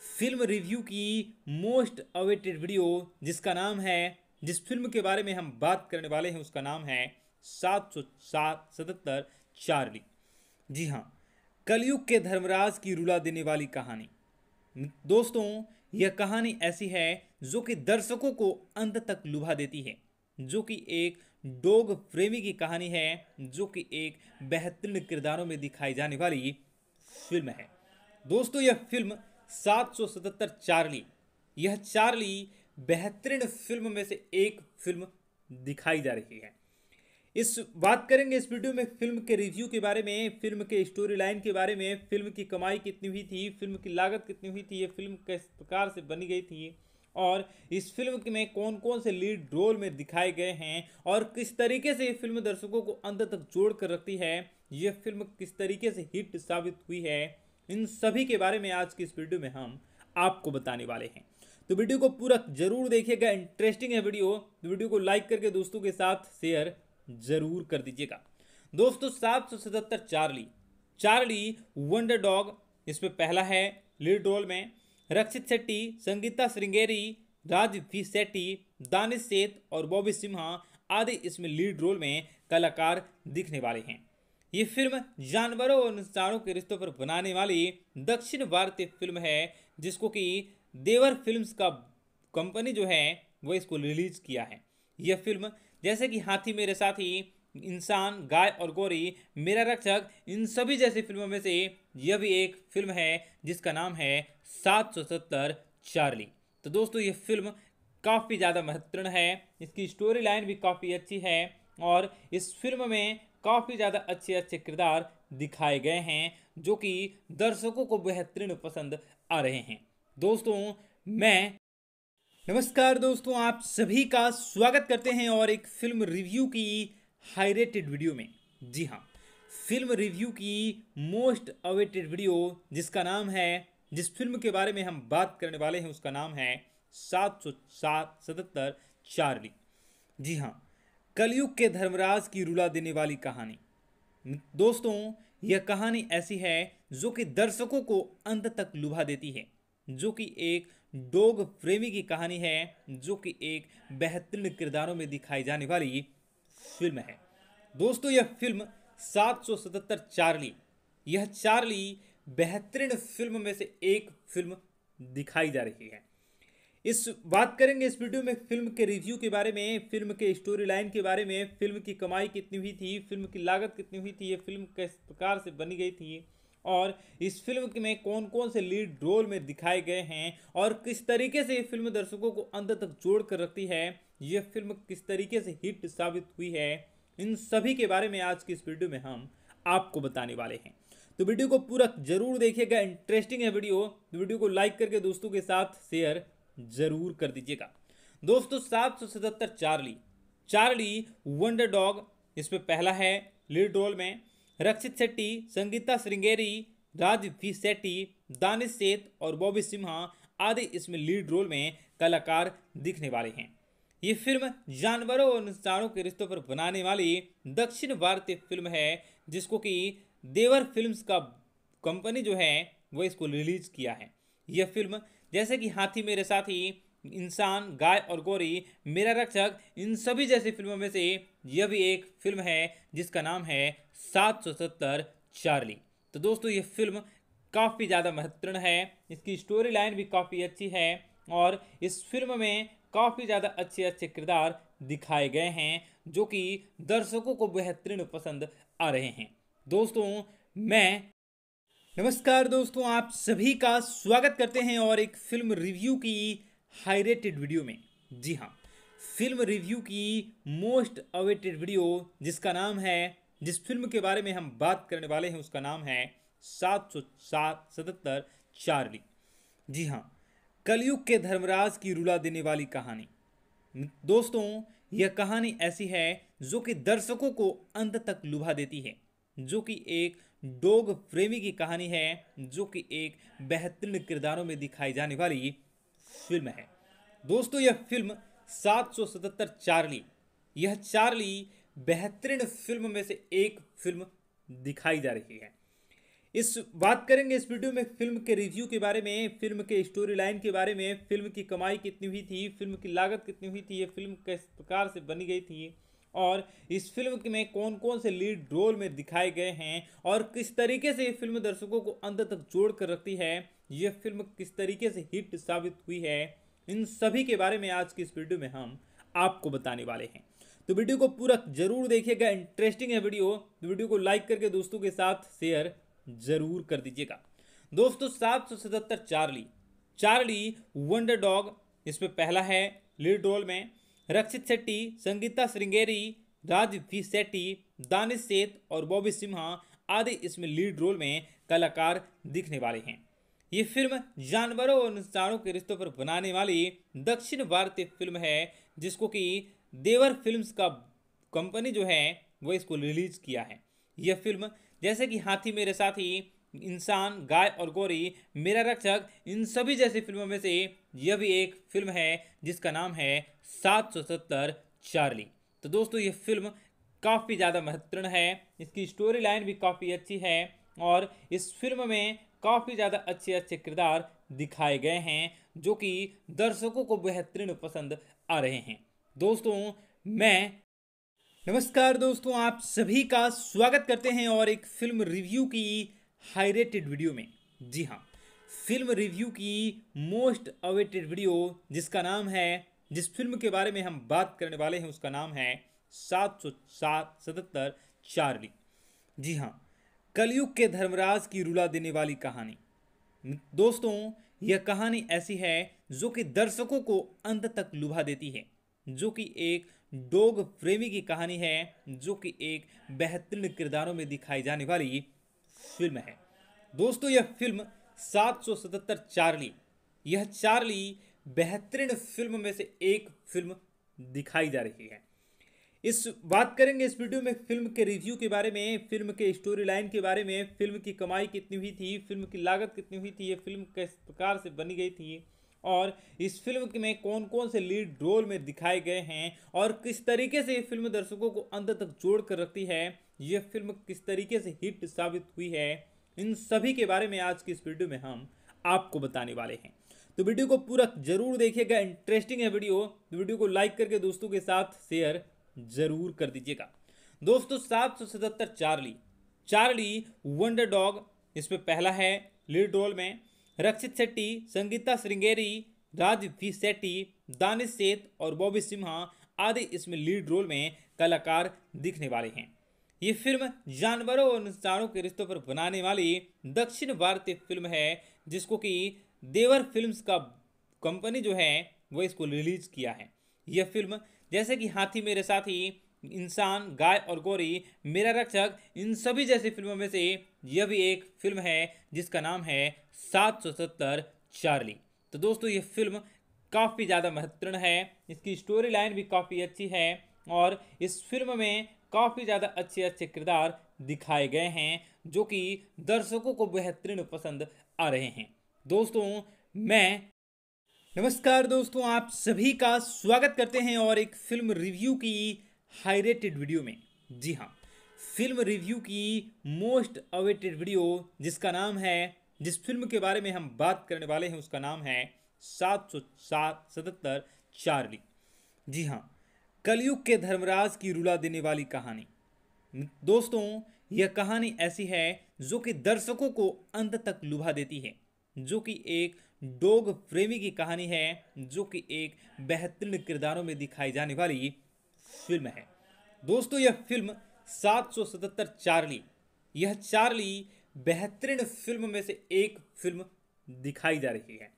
फ़िल्म रिव्यू की मोस्ट अवेटेड वीडियो जिसका नाम है, जिस फ़िल्म के बारे में हम बात करने वाले हैं, उसका नाम है सात सौ सात, सतहत्तर, चार्ली। जी हाँ कलयुग के धर्मराज की रुला देने वाली कहानी। दोस्तों, यह कहानी ऐसी है जो कि दर्शकों को अंत तक लुभा देती है, जो कि एक डोग प्रेमी की कहानी है, जो कि एक बेहतरीन किरदारों में दिखाई जाने वाली फ़िल्म है। दोस्तों, यह फ़िल्म सात सौ सतहत्तर चार्ली, यह चार्ली बेहतरीन फ़िल्म में से एक फ़िल्म दिखाई जा रही है। इस बात करेंगे इस वीडियो में फ़िल्म के रिव्यू के बारे में, फ़िल्म के स्टोरी लाइन के बारे में, फ़िल्म की कमाई कितनी हुई थी, फ़िल्म की लागत कितनी हुई थी, ये फ़िल्म किस प्रकार से बनी गई थी और इस फ़िल्म में कौन कौन से लीड रोल में दिखाए गए हैं और किस तरीके से ये फ़िल्म दर्शकों को अंत तक जोड़ कर रखती है, ये फ़िल्म किस तरीके से हिट साबित हुई है, इन सभी के बारे में आज की इस वीडियो में हम आपको बताने वाले हैं। तो वीडियो को पूरा ज़रूर देखिएगा इंटरेस्टिंग है वीडियो तो वीडियो को लाइक करके दोस्तों के साथ शेयर ज़रूर कर दीजिएगा। दोस्तों, सात सौ सतहत्तर चार्ली चार्ली वंडर डॉग इसमें पहला है लीड रोल में रक्षित शेट्टी, संगीता श्रृंगेरी राज वी सेट्टी दानिश सेठ और बॉबी सिम्हा आदि इसमें लीड रोल में कलाकार दिखने वाले हैं। ये फ़िल्म जानवरों और इंसानों के रिश्तों पर बनाने वाली दक्षिण भारतीय फ़िल्म है, जिसको कि देवर फिल्म्स का कंपनी जो है, वो इसको रिलीज़ किया है। यह फ़िल्म जैसे कि हाथी मेरे साथी, इंसान, गाय और गोरी, मेरा रक्षक, इन सभी जैसी फ़िल्मों में से यह भी एक फ़िल्म है, जिसका नाम है सात सौ सत्तर चार्ली। तो दोस्तों, ये फ़िल्म काफ़ी ज़्यादा महत्वपूर्ण है। इसकी स्टोरी लाइन भी काफ़ी अच्छी है और इस फ़िल्म में काफ़ी ज़्यादा अच्छे अच्छे किरदार दिखाए गए हैं, जो कि दर्शकों को बेहतरीन पसंद आ रहे हैं। दोस्तों, मैं नमस्कार दोस्तों, आप सभी का स्वागत करते हैं और एक फ़िल्म रिव्यू की हाई रेटेड वीडियो में। जी हाँ फ़िल्म रिव्यू की मोस्ट अवेटेड वीडियो जिसका नाम है जिस फ़िल्म के बारे में हम बात करने वाले हैं, उसका नाम है सात सौ सात सतहत्तर चार्ली। जी हाँ कलयुग के धर्मराज की रुला देने वाली कहानी। दोस्तों, यह कहानी ऐसी है जो कि दर्शकों को अंत तक लुभा देती है, जो कि एक डोग प्रेमी की कहानी है, जो कि एक बेहतरीन किरदारों में दिखाई जाने वाली फ़िल्म है। दोस्तों, यह फ़िल्म सात सौ सतहत्तर चार्ली, यह चार्ली बेहतरीन फ़िल्म में से एक फ़िल्म दिखाई जा रही है। इस बात करेंगे इस वीडियो में फ़िल्म के रिव्यू के बारे में, फ़िल्म के स्टोरी लाइन के बारे में, फ़िल्म की कमाई कितनी हुई थी, फ़िल्म की लागत कितनी हुई थी, ये फ़िल्म किस प्रकार से बनी गई थी और इस फ़िल्म में कौन कौन से लीड रोल में दिखाए गए हैं और किस तरीके से ये फ़िल्म दर्शकों को अंत तक जोड़ कर रखती है, ये फ़िल्म किस तरीके से हिट साबित हुई है, इन सभी के बारे में आज की इस वीडियो में हम आपको बताने वाले हैं। तो वीडियो को पूरा ज़रूर देखिएगा। इंटरेस्टिंग है वीडियो। तो वीडियो को लाइक करके दोस्तों के साथ शेयर ज़रूर कर दीजिएगा। दोस्तों, सात सौ सतहत्तर चार्ली चार्ली वंडर डॉग इसमें पहला है। लीड रोल में रक्षित शेट्टी, संगीता श्रृंगेरी राज वी सेट्टी दानिश सेठ और बॉबी सिम्हा आदि इसमें लीड रोल में कलाकार दिखने वाले हैं। ये फ़िल्म जानवरों और इंसानों के रिश्तों पर बनाने वाली दक्षिण भारतीय फ़िल्म है, जिसको कि देवर फिल्म्स का कंपनी जो है, वो इसको रिलीज़ किया है। यह फ़िल्म, जैसे कि हाथी मेरे साथी, इंसान, गाय और गोरी, मेरा रक्षक, इन सभी जैसी फ़िल्मों में से यह भी एक फ़िल्म है, जिसका नाम है सात सौ सत्तर चार्ली। तो दोस्तों ये फ़िल्म काफ़ी ज़्यादा महत्वपूर्ण है, इसकी स्टोरी लाइन भी काफ़ी अच्छी है, और इस फ़िल्म में काफ़ी ज़्यादा अच्छे अच्छे किरदार दिखाए गए हैं, जो कि दर्शकों को बेहतरीन पसंद आ रहे हैं। दोस्तों, मैं नमस्कार दोस्तों, आप सभी का स्वागत करते हैं और एक फ़िल्म रिव्यू की हाई रेटेड वीडियो में। जी हाँ फ़िल्म रिव्यू की मोस्ट अवेटेड वीडियो, जिसका नाम है, जिस फ़िल्म के बारे में हम बात करने वाले हैं, उसका नाम है सात सौ सात सतहत्तर चार्ली। जी हाँ कलयुग के धर्मराज की रुला देने वाली कहानी। दोस्तों, यह कहानी ऐसी है जो कि दर्शकों को अंत तक लुभा देती है। जो कि एक डोग प्रेमी की कहानी है, जो कि एक बेहतरीन किरदारों में दिखाई जाने वाली फ़िल्म है। दोस्तों, यह फ़िल्म सात सौ सतहत्तर चार्ली, यह चार्ली बेहतरीन फ़िल्म में से एक फ़िल्म दिखाई जा रही है। इस बात करेंगे इस वीडियो में फ़िल्म के रिव्यू के बारे में, फ़िल्म के स्टोरी लाइन के बारे में, फ़िल्म की कमाई कितनी हुई थी, फ़िल्म की लागत कितनी हुई थी, ये फ़िल्म किस प्रकार से बनी गई थी और इस फ़िल्म में कौन कौन से लीड रोल में दिखाए गए हैं और किस तरीके से ये फ़िल्म दर्शकों को अंत तक जोड़ कर रखती है, ये फ़िल्म किस तरीके से हिट साबित हुई है, इन सभी के बारे में आज की इस वीडियो में हम आपको बताने वाले हैं। तो वीडियो को पूरा ज़रूर देखिएगा इंटरेस्टिंग है वीडियो तो वीडियो को लाइक करके दोस्तों के साथ शेयर ज़रूर कर दीजिएगा। दोस्तों, सात सौ सतहत्तर चार्ली चार्ली वंडर डॉग इसमें पहला है लीड रोल में रक्षित शेट्टी, संगीता श्रृंगेरी राजवी शेट्टी, दानिश सेठ और बॉबी सिम्हा आदि इसमें लीड रोल में कलाकार दिखने वाले हैं। ये फ़िल्म जानवरों और इंसानों के रिश्तों पर बनाने वाली दक्षिण भारतीय फ़िल्म है, जिसको कि देवर फिल्म्स का कंपनी जो है, वो इसको रिलीज़ किया है। यह फ़िल्म जैसे कि हाथी मेरे साथी, इंसान, गाय और गोरी, मेरा रक्षक, इन सभी जैसी फ़िल्मों में से यह भी एक फ़िल्म है, जिसका नाम है सात सौ सत्तर चार्ली। तो दोस्तों, ये फ़िल्म काफ़ी ज़्यादा महत्वपूर्ण है। इसकी स्टोरी लाइन भी काफ़ी अच्छी है और इस फ़िल्म में काफ़ी ज़्यादा अच्छे अच्छे किरदार दिखाए गए हैं, जो कि दर्शकों को बेहतरीन पसंद आ रहे हैं। दोस्तों, मैं नमस्कार दोस्तों, आप सभी का स्वागत करते हैं और एक फ़िल्म रिव्यू की हाई रेटेड वीडियो में। जी हाँ फ़िल्म रिव्यू की मोस्ट अवेटेड वीडियो जिसका नाम है जिस फ़िल्म के बारे में हम बात करने वाले हैं, उसका नाम है सात सौ सात सतहत्तर चार्ली। जी हाँ कलयुग के धर्मराज की रुला देने वाली कहानी। दोस्तों, यह कहानी ऐसी है जो कि दर्शकों को अंत तक लुभा देती है, जो कि एक डोग प्रेमी की कहानी है, जो कि एक बेहतरीन किरदारों में दिखाई जाने वाली फ़िल्म है। दोस्तों, यह फ़िल्म सात सौ सतहत्तर चार्ली, यह चार्ली बेहतरीन फ़िल्म में से एक फ़िल्म दिखाई जा रही है। इस बात करेंगे इस वीडियो में फ़िल्म के रिव्यू के बारे में, फ़िल्म के स्टोरी लाइन के बारे में, फ़िल्म की कमाई कितनी हुई थी, फ़िल्म की लागत कितनी हुई थी, ये फ़िल्म किस प्रकार से बनी गई थी और इस फ़िल्म में कौन कौन से लीड रोल में दिखाए गए हैं और किस तरीके से ये फ़िल्म दर्शकों को अंत तक जोड़ कर रखती है, ये फ़िल्म किस तरीके से हिट साबित हुई है, इन सभी के बारे में आज की इस वीडियो में हम आपको बताने वाले हैं। तो वीडियो को पूरा ज़रूर देखिएगा। इंटरेस्टिंग है वीडियो। तो वीडियो को लाइक करके दोस्तों के साथ शेयर ज़रूर कर दीजिएगा। दोस्तों, सात सौ सतहत्तर चार्ली चार्ली वंडर डॉग इसमें पहला है लीड रोल में। रक्षित शेट्टी, संगीता श्रृंगेरी राजवी शेट्टी, दानिश सेठ और बॉबी सिम्हा आदि इसमें लीड रोल में कलाकार दिखने वाले हैं। ये फ़िल्म जानवरों और इंसानों के रिश्तों पर बनाने वाली दक्षिण भारतीय फ़िल्म है, जिसको कि देवर फिल्म्स का कंपनी जो है, वो इसको रिलीज़ किया है। यह फ़िल्म, जैसे कि हाथी मेरे साथी, इंसान, गाय और गोरी, मेरा रक्षक, इन सभी जैसी फ़िल्मों में से यह भी एक फ़िल्म है, जिसका नाम है सात सौ सत्तर चार्ली। तो दोस्तों ये फ़िल्म काफ़ी ज़्यादा महत्वपूर्ण है, इसकी स्टोरी लाइन भी काफ़ी अच्छी है, और इस फ़िल्म में काफ़ी ज़्यादा अच्छे अच्छे किरदार दिखाए गए हैं, जो कि दर्शकों को बेहतरीन पसंद आ रहे हैं। दोस्तों, मैं नमस्कार दोस्तों, आप सभी का स्वागत करते हैं और एक फ़िल्म रिव्यू की हाई रेटेड वीडियो में। जी हाँ फ़िल्म रिव्यू की मोस्ट अवेटेड वीडियो, जिसका नाम है, जिस फ़िल्म के बारे में हम बात करने वाले हैं, उसका नाम है सात सौ सात सतहत्तर चार्ली। जी हाँ कलयुग के धर्मराज की रुला देने वाली कहानी। दोस्तों, यह कहानी ऐसी है, जो कि दर्शकों को अंत तक लुभा देती है। जो कि एक डोग प्रेमी की कहानी है, जो कि एक बेहतरीन किरदारों में दिखाई जाने वाली फ़िल्म है। दोस्तों, यह फ़िल्म सात सौ सतहत्तर चार्ली, यह चार्ली बेहतरीन फ़िल्म में से एक फ़िल्म दिखाई जा रही है।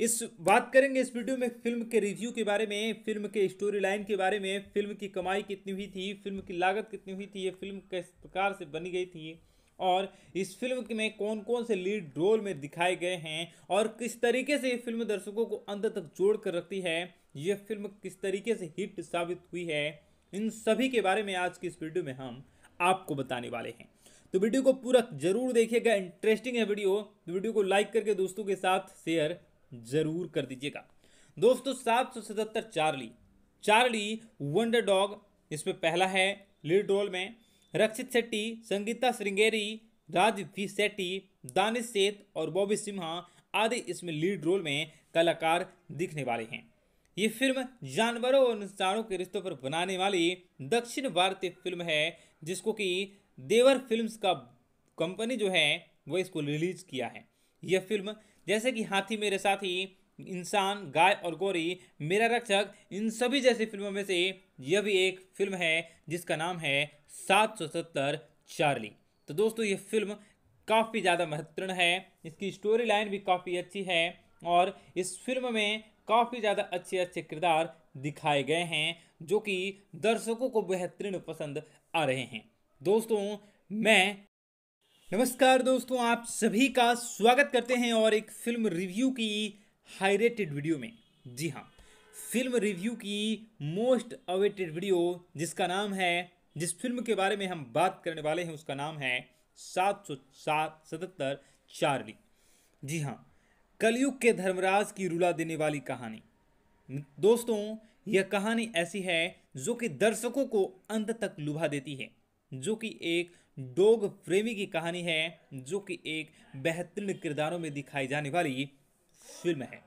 इस बात करेंगे इस वीडियो में फ़िल्म के रिव्यू के बारे में, फ़िल्म के स्टोरी लाइन के बारे में, फ़िल्म की कमाई कितनी हुई थी, फ़िल्म की लागत कितनी हुई थी, ये फ़िल्म किस प्रकार से बनी गई थी और इस फ़िल्म में कौन कौन से लीड रोल में दिखाए गए हैं और किस तरीके से ये फ़िल्म दर्शकों को अंत तक जोड़ कर रखती है, ये फ़िल्म किस तरीके से हिट साबित हुई है, इन सभी के बारे में आज की इस वीडियो में हम आपको बताने वाले हैं। तो वीडियो को पूरा ज़रूर देखिएगा इंटरेस्टिंग है वीडियो तो वीडियो को लाइक करके दोस्तों के साथ शेयर ज़रूर कर दीजिएगा। दोस्तों, सात सौ सतहत्तर चार्ली चार्ली वंडर डॉग इसमें पहला है लीड रोल में रक्षित शेट्टी, संगीता श्रृंगेरी राजवी शेट्टी, दानिश सेठ और बॉबी सिम्हा आदि इसमें लीड रोल में कलाकार दिखने वाले हैं। ये फ़िल्म जानवरों और इंसानों के रिश्तों पर बनाने वाली दक्षिण भारतीय फ़िल्म है, जिसको कि देवर फिल्म्स का कंपनी जो है, वो इसको रिलीज़ किया है। यह फ़िल्म जैसे कि हाथी मेरे साथी इंसान, गाय और गोरी, मेरा रक्षक, इन सभी जैसी फ़िल्मों में से यह भी एक फ़िल्म है, जिसका नाम है सात सौ सत्तर चार्ली। तो दोस्तों ये फ़िल्म काफ़ी ज़्यादा महत्वपूर्ण है, इसकी स्टोरी लाइन भी काफ़ी अच्छी है, और इस फ़िल्म में काफ़ी ज़्यादा अच्छे अच्छे किरदार दिखाए गए हैं, जो कि दर्शकों को बेहतरीन पसंद आ रहे हैं। दोस्तों, मैं नमस्कार दोस्तों, आप सभी का स्वागत करते हैं और एक फ़िल्म रिव्यू की हाई रेटेड वीडियो में। जी हाँ फ़िल्म रिव्यू की मोस्ट अवेटेड वीडियो जिसका नाम है, जिस फ़िल्म के बारे में हम बात करने वाले हैं, उसका नाम है सात सौ सात सतहत्तर चार्ली। जी हाँ कलयुग के धर्मराज की रुला देने वाली कहानी। दोस्तों, यह कहानी ऐसी है जो कि दर्शकों को अंत तक लुभा देती है, जो कि एक डोग प्रेमी की कहानी है, जो कि एक बेहतरीन किरदारों में दिखाई जाने वाली फ़िल्म है।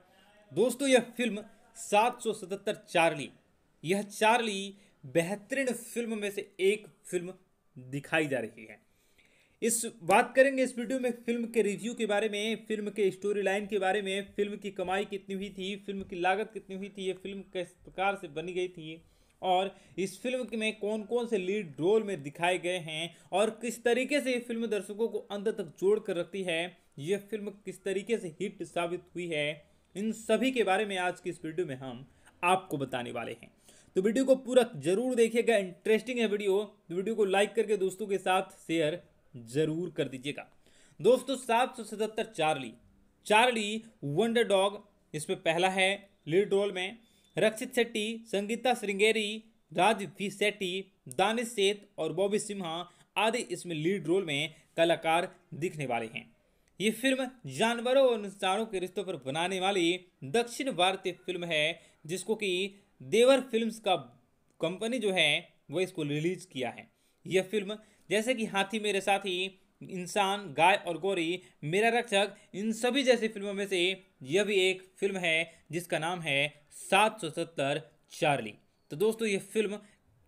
दोस्तों, यह फ़िल्म 777 चार्ली, यह चार्ली बेहतरीन फ़िल्म में से एक फ़िल्म दिखाई जा रही है। इस बात करेंगे इस वीडियो में फ़िल्म के रिव्यू के बारे में, फ़िल्म के स्टोरी लाइन के बारे में, फ़िल्म की कमाई कितनी हुई थी, फ़िल्म की लागत कितनी हुई थी, ये फ़िल्म किस प्रकार से बनी गई थी और इस फ़िल्म में कौन कौन से लीड रोल में दिखाए गए हैं और किस तरीके से ये फ़िल्म दर्शकों को अंत तक जोड़ कर रखती है ये फ़िल्म किस तरीके से हिट साबित हुई है, इन सभी के बारे में आज की इस वीडियो में हम आपको बताने वाले हैं। तो वीडियो को पूरा ज़रूर देखिएगा इंटरेस्टिंग है वीडियो। तो वीडियो को लाइक करके दोस्तों के साथ शेयर ज़रूर कर दीजिएगा। दोस्तों, सात सौ सतहत्तर चार्ली। चार्ली वंडर डॉग, इसमें पहला है लीड रोल में। रक्षित शेट्टी, संगीता श्रृंगेरी राज वी सेट्टी दानिश सेठ और बॉबी सिम्हा आदि इसमें लीड रोल में कलाकार दिखने वाले हैं। ये फ़िल्म जानवरों और इंसानों के रिश्तों पर बनाने वाली दक्षिण भारतीय फ़िल्म है, जिसको कि देवर फिल्म्स का कंपनी जो है, वो इसको रिलीज़ किया है। यह फ़िल्म, जैसे कि हाथी मेरे साथी, इंसान, गाय और गोरी, मेरा रक्षक, इन सभी जैसी फ़िल्मों में से यह भी एक फ़िल्म है, जिसका नाम है सात सौ सत्तर चार्ली। तो दोस्तों ये फ़िल्म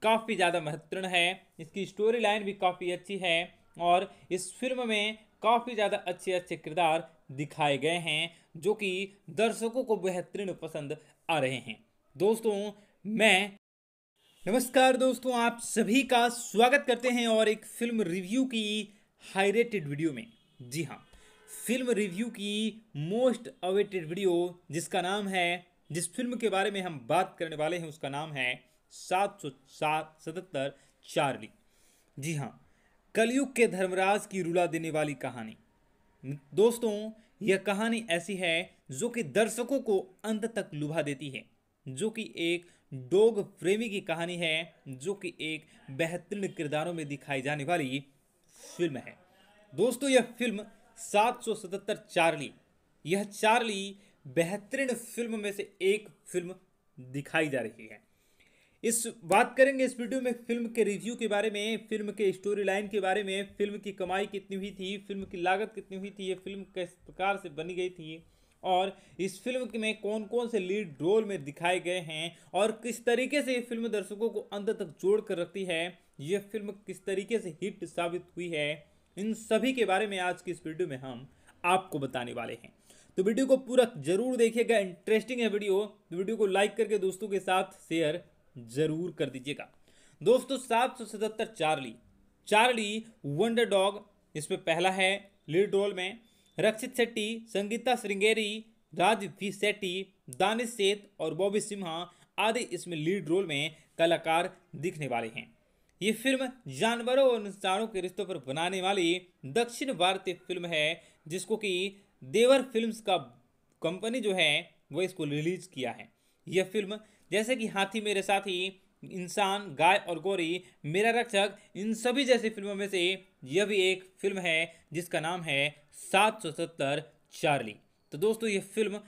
काफ़ी ज़्यादा महत्वपूर्ण है, इसकी स्टोरी लाइन भी काफ़ी अच्छी है, और इस फ़िल्म में काफ़ी ज़्यादा अच्छे अच्छे किरदार दिखाए गए हैं, जो कि दर्शकों को बेहतरीन पसंद आ रहे हैं। दोस्तों, मैं नमस्कार दोस्तों, आप सभी का स्वागत करते हैं और एक फ़िल्म रिव्यू की हाई रेटेड वीडियो में। जी हाँ फ़िल्म रिव्यू की मोस्ट अवेटेड वीडियो, जिसका नाम है, जिस फ़िल्म के बारे में हम बात करने वाले हैं, उसका नाम है सात सौ सात सतहत्तर चार्ली। जी हाँ कलयुग के धर्मराज की रुला देने वाली कहानी। दोस्तों, यह कहानी ऐसी है जो कि दर्शकों को अंत तक लुभा देती है, जो कि एक डोग प्रेमी की कहानी है, जो कि एक बेहतरीन किरदारों में दिखाई जाने वाली फ़िल्म है। दोस्तों, यह फ़िल्म 777 चार्ली, यह चार्ली बेहतरीन फ़िल्म में से एक फ़िल्म दिखाई जा रही है। इस बात करेंगे इस वीडियो में फ़िल्म के रिव्यू के बारे में, फ़िल्म के स्टोरी लाइन के बारे में, फ़िल्म की कमाई कितनी हुई थी, फ़िल्म की लागत कितनी हुई थी, ये फ़िल्म किस प्रकार से बनी गई थी और इस फ़िल्म में कौन कौन से लीड रोल में दिखाए गए हैं और किस तरीके से ये फ़िल्म दर्शकों को अंत तक जोड़ कर रखती है, ये फ़िल्म किस तरीके से हिट साबित हुई है, इन सभी के बारे में आज की इस वीडियो में हम आपको बताने वाले हैं। तो वीडियो को पूरा ज़रूर देखिएगा इंटरेस्टिंग है वीडियो तो वीडियो को लाइक करके दोस्तों के साथ शेयर ज़रूर कर दीजिएगा। दोस्तों, सात सौ सतहत्तर चार्ली। चार्ली वंडर डॉग इसमें पहला है, लीड रोल में। रक्षित शेट्टी, संगीता श्रृंगेरी राज वी सेट्टी दानिश सेठ और बॉबी सिम्हा आदि इसमें लीड रोल में कलाकार दिखने वाले हैं। ये फ़िल्म जानवरों और इंसानों के रिश्तों पर बनाने वाली दक्षिण भारतीय फ़िल्म है, जिसको कि देवर फिल्म्स का कंपनी जो है, वो इसको रिलीज़ किया है। यह फ़िल्म जैसे कि हाथी मेरे साथी, इंसान, गाय और गोरी, मेरा रक्षक, इन सभी जैसी फ़िल्मों में से यह भी एक फ़िल्म है, जिसका नाम है सात सौ सत्तर चार्ली। तो दोस्तों ये फ़िल्म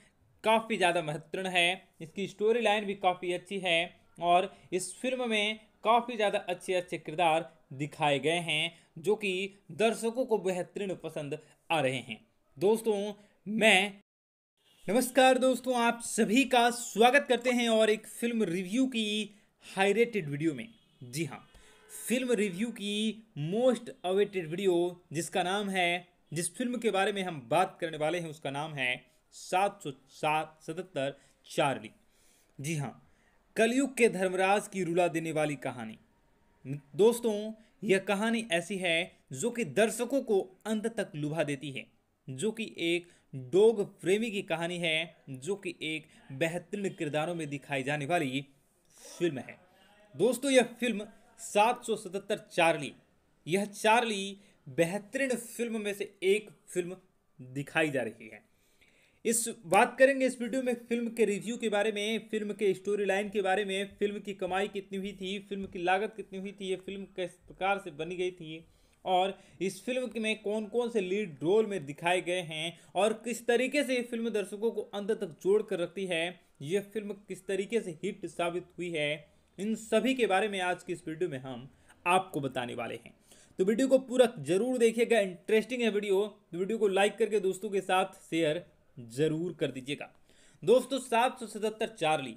काफ़ी ज़्यादा महत्वपूर्ण है, इसकी स्टोरी लाइन भी काफ़ी अच्छी है, और इस फ़िल्म में काफ़ी ज़्यादा अच्छे अच्छे किरदार दिखाए गए हैं, जो कि दर्शकों को बेहतरीन पसंद आ रहे हैं। दोस्तों, मैं नमस्कार दोस्तों, आप सभी का स्वागत करते हैं और एक फ़िल्म रिव्यू की हाई रेटेड वीडियो में। जी हाँ फ़िल्म रिव्यू की मोस्ट अवेटेड वीडियो जिसका नाम है, जिस फ़िल्म के बारे में हम बात करने वाले हैं, उसका नाम है सात सौ सात सतहत्तर चार्ली। जी हाँ कलयुग के धर्मराज की रुला देने वाली कहानी। दोस्तों, यह कहानी ऐसी है जो कि दर्शकों को अंत तक लुभा देती है, जो कि एक डोग प्रेमी की कहानी है, जो कि एक बेहतरीन किरदारों में दिखाई जाने वाली फ़िल्म है। दोस्तों, यह फ़िल्म 777 चार्ली, यह चार्ली बेहतरीन फ़िल्म में से एक फ़िल्म दिखाई जा रही है। इस बात करेंगे इस वीडियो में फ़िल्म के रिव्यू के बारे में, फ़िल्म के स्टोरी लाइन के बारे में, फ़िल्म की कमाई कितनी हुई थी, फ़िल्म की लागत कितनी हुई थी, ये फ़िल्म किस प्रकार से बनी गई थी और इस फ़िल्म में कौन कौन से लीड रोल में दिखाए गए हैं और किस तरीके से ये फ़िल्म दर्शकों को अंत तक जोड़ कर रखती है, ये फ़िल्म किस तरीके से हिट साबित हुई है, इन सभी के बारे में आज की इस वीडियो में हम आपको बताने वाले हैं। तो वीडियो को पूरा ज़रूर देखिएगा इंटरेस्टिंग है वीडियो तो वीडियो को लाइक करके दोस्तों के साथ शेयर ज़रूर कर दीजिएगा। दोस्तों, सात सौ सतहत्तर चार्ली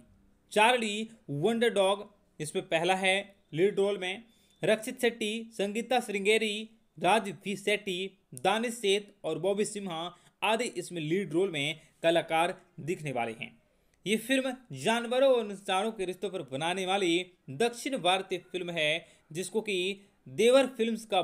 चार्ली वंडर डॉग इसमें पहला है लीड रोल में रक्षित शेट्टी, संगीता श्रृंगेरी राज वी सेट्टी दानिश सेठ और बॉबी सिम्हा आदि इसमें लीड रोल में कलाकार दिखने वाले हैं। ये फ़िल्म जानवरों और इंसानों के रिश्तों पर बनाने वाली दक्षिण भारतीय फ़िल्म है, जिसको कि देवर फिल्म्स का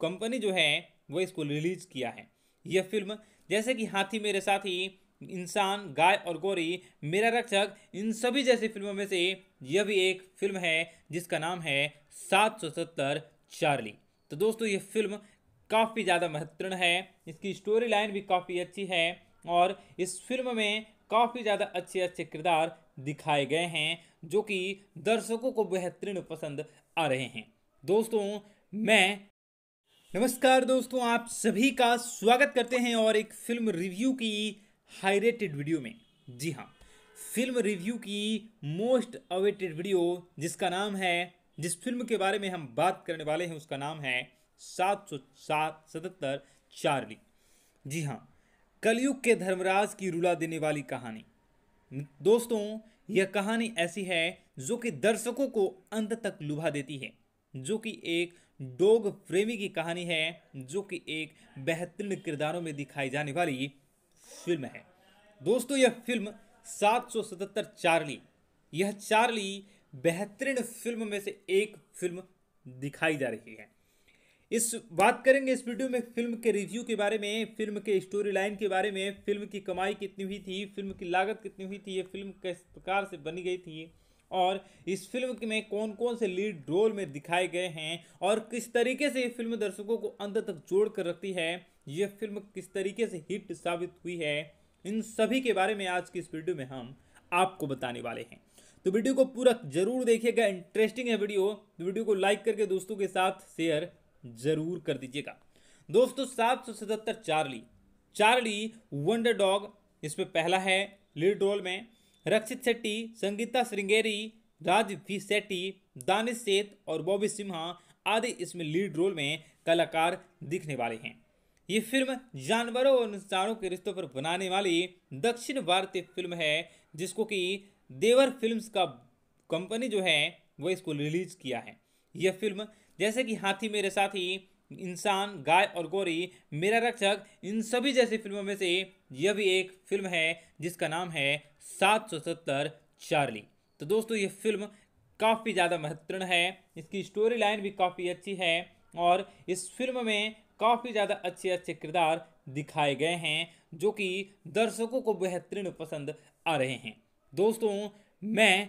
कंपनी जो है, वो इसको रिलीज़ किया है। यह फ़िल्म जैसे कि हाथी मेरे साथी, इंसान, गाय और गोरी, मेरा रक्षक, इन सभी जैसी फ़िल्मों में से यह भी एक फ़िल्म है, जिसका नाम है सात सौ सत्तर चार्ली। तो दोस्तों, ये फ़िल्म काफ़ी ज़्यादा महत्वपूर्ण है। इसकी स्टोरी लाइन भी काफ़ी अच्छी है और इस फ़िल्म में काफ़ी ज़्यादा अच्छे अच्छे किरदार दिखाए गए हैं, जो कि दर्शकों को बेहतरीन पसंद आ रहे हैं। दोस्तों, मैं नमस्कार दोस्तों, आप सभी का स्वागत करते हैं और एक फ़िल्म रिव्यू की हाई रेटेड वीडियो में। जी हाँ फ़िल्म रिव्यू की मोस्ट अवेटेड वीडियो जिसका नाम है जिस फ़िल्म के बारे में हम बात करने वाले हैं, उसका नाम है सात सौ सात, सतहत्तर, चार्ली। जी हाँ कलयुग के धर्मराज की रुला देने वाली कहानी। दोस्तों, यह कहानी ऐसी है जो कि दर्शकों को अंत तक लुभा देती है, जो कि एक डोग प्रेमी की कहानी है, जो कि एक बेहतरीन किरदारों में दिखाई जाने वाली फ़िल्म है। दोस्तों, यह फ़िल्म 777 चार्ली, यह चार्ली बेहतरीन फ़िल्म में से एक फ़िल्म दिखाई जा रही है। इस बात करेंगे इस वीडियो में फ़िल्म के रिव्यू के बारे में, फ़िल्म के स्टोरी लाइन के बारे में, फ़िल्म की कमाई कितनी हुई थी, फ़िल्म की लागत कितनी हुई थी, ये फ़िल्म किस प्रकार से बनी गई थी और इस फ़िल्म में कौन कौन से लीड रोल में दिखाए गए हैं और किस तरीके से ये फ़िल्म दर्शकों को अंत तक जोड़ कर रखती है, ये फ़िल्म किस तरीके से हिट साबित हुई है, इन सभी के बारे में आज की इस वीडियो में हम आपको बताने वाले हैं। तो वीडियो को पूरा ज़रूर देखिएगा। इंटरेस्टिंग है वीडियो। तो वीडियो को लाइक करके दोस्तों के साथ शेयर ज़रूर कर दीजिएगा। दोस्तों, सात सौ सतहत्तर चार्ली चार्ली वंडर डॉग इसमें पहला है लीड रोल में। रक्षित शेट्टी, संगीता श्रृंगेरी राज वी सेट्टी दानिश सेठ और बॉबी सिम्हा आदि इसमें लीड रोल में कलाकार दिखने वाले हैं। ये फ़िल्म जानवरों और इंसानों के रिश्तों पर बनाने वाली दक्षिण भारतीय फ़िल्म है, जिसको कि देवर फिल्म्स का कंपनी जो है, वो इसको रिलीज़ किया है। यह फ़िल्म, जैसे कि हाथी मेरे साथी, इंसान, गाय और गोरी, मेरा रक्षक, इन सभी जैसी फ़िल्मों में से यह भी एक फ़िल्म है, जिसका नाम है सात सौ सत्तर चार्ली। तो दोस्तों ये फ़िल्म काफ़ी ज़्यादा महत्वपूर्ण है, इसकी स्टोरी लाइन भी काफ़ी अच्छी है और इस फ़िल्म में काफ़ी ज़्यादा अच्छे अच्छे किरदार दिखाए गए हैं, जो कि दर्शकों को बेहतरीन पसंद आ रहे हैं। दोस्तों, मैं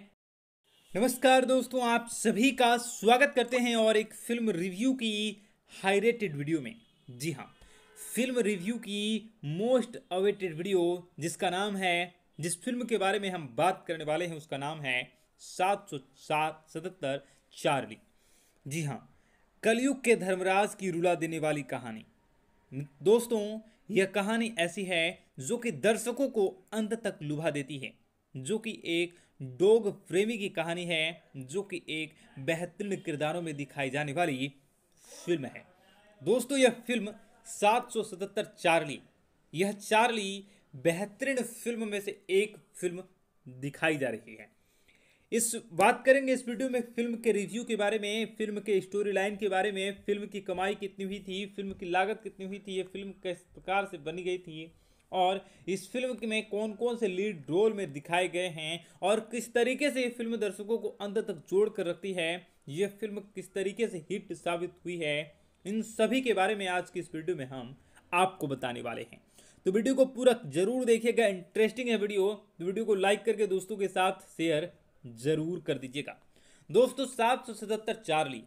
नमस्कार दोस्तों, आप सभी का स्वागत करते हैं और एक फ़िल्म रिव्यू की हाई रेटेड वीडियो में। जी हाँ फ़िल्म रिव्यू की मोस्ट अवेटेड वीडियो, जिसका नाम है, जिस फ़िल्म के बारे में हम बात करने वाले हैं, उसका नाम है सात सौ सात, सतहत्तर, चार्ली। जी हाँ कलयुग के धर्मराज की रुला देने वाली कहानी। दोस्तों, यह कहानी ऐसी है जो कि दर्शकों को अंत तक लुभा देती है। जो कि एक डोग प्रेमी की कहानी है, जो कि एक बेहतरीन किरदारों में दिखाई जाने वाली फ़िल्म है। दोस्तों, यह फ़िल्म सात सौ सतहत्तर चार्ली, यह चार्ली बेहतरीन फ़िल्म में से एक फ़िल्म दिखाई जा रही है। इस बात करेंगे इस वीडियो में फ़िल्म के रिव्यू के बारे में, फ़िल्म के स्टोरी लाइन के बारे में, फ़िल्म की कमाई कितनी हुई थी, फ़िल्म की लागत कितनी हुई थी, ये फ़िल्म किस प्रकार से बनी गई थी और इस फ़िल्म में कौन कौन से लीड रोल में दिखाए गए हैं और किस तरीके से ये फ़िल्म दर्शकों को अंत तक जोड़ कर रखती है, ये फ़िल्म किस तरीके से हिट साबित हुई है, इन सभी के बारे में आज की इस वीडियो में हम आपको बताने वाले हैं। तो वीडियो को पूरा ज़रूर देखिएगा इंटरेस्टिंग है वीडियो तो वीडियो को लाइक करके दोस्तों के साथ शेयर ज़रूर कर दीजिएगा। दोस्तों, सात सौ सतहत्तर चार्ली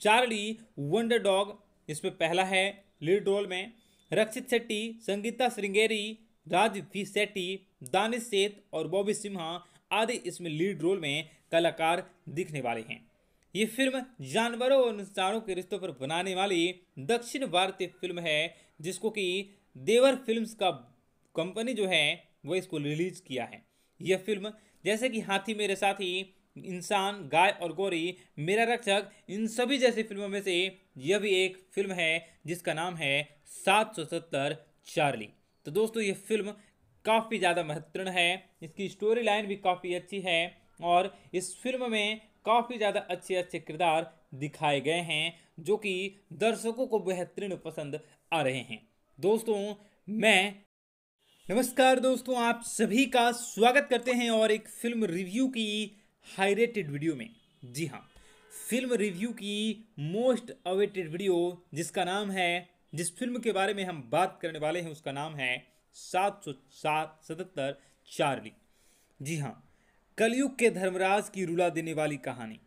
चार्ली वंडर डॉग इसमें पहला है लीड रोल में रक्षित शेट्टी, संगीता श्रृंगेरी राज वी सेट्टी दानिश सेठ और बॉबी सिम्हा आदि इसमें लीड रोल में कलाकार दिखने वाले हैं। ये फ़िल्म जानवरों और इंसानों के रिश्तों पर बनाने वाली दक्षिण भारतीय फ़िल्म है, जिसको कि देवर फिल्म्स का कंपनी जो है, वो इसको रिलीज़ किया है। यह फ़िल्म जैसे कि हाथी मेरे साथी, इंसान, गाय और गोरी, मेरा रक्षक, इन सभी जैसी फ़िल्मों में से यह भी एक फ़िल्म है, जिसका नाम है सात सौ सत्तर चार्ली। तो दोस्तों, ये फ़िल्म काफ़ी ज़्यादा महत्वपूर्ण है। इसकी स्टोरी लाइन भी काफ़ी अच्छी है और इस फ़िल्म में काफ़ी ज़्यादा अच्छे अच्छे किरदार दिखाए गए हैं, जो कि दर्शकों को बेहतरीन पसंद आ रहे हैं। दोस्तों, मैं नमस्कार दोस्तों, आप सभी का स्वागत करते हैं और एक फ़िल्म रिव्यू की हाई रेटेड वीडियो में। जी हाँ फ़िल्म रिव्यू की मोस्ट अवेटेड वीडियो जिसका नाम है जिस फ़िल्म के बारे में हम बात करने वाले हैं, उसका नाम है सात सौ सात सतहत्तर चार्ली। जी हाँ कलयुग के धर्मराज की रुला देने वाली कहानी।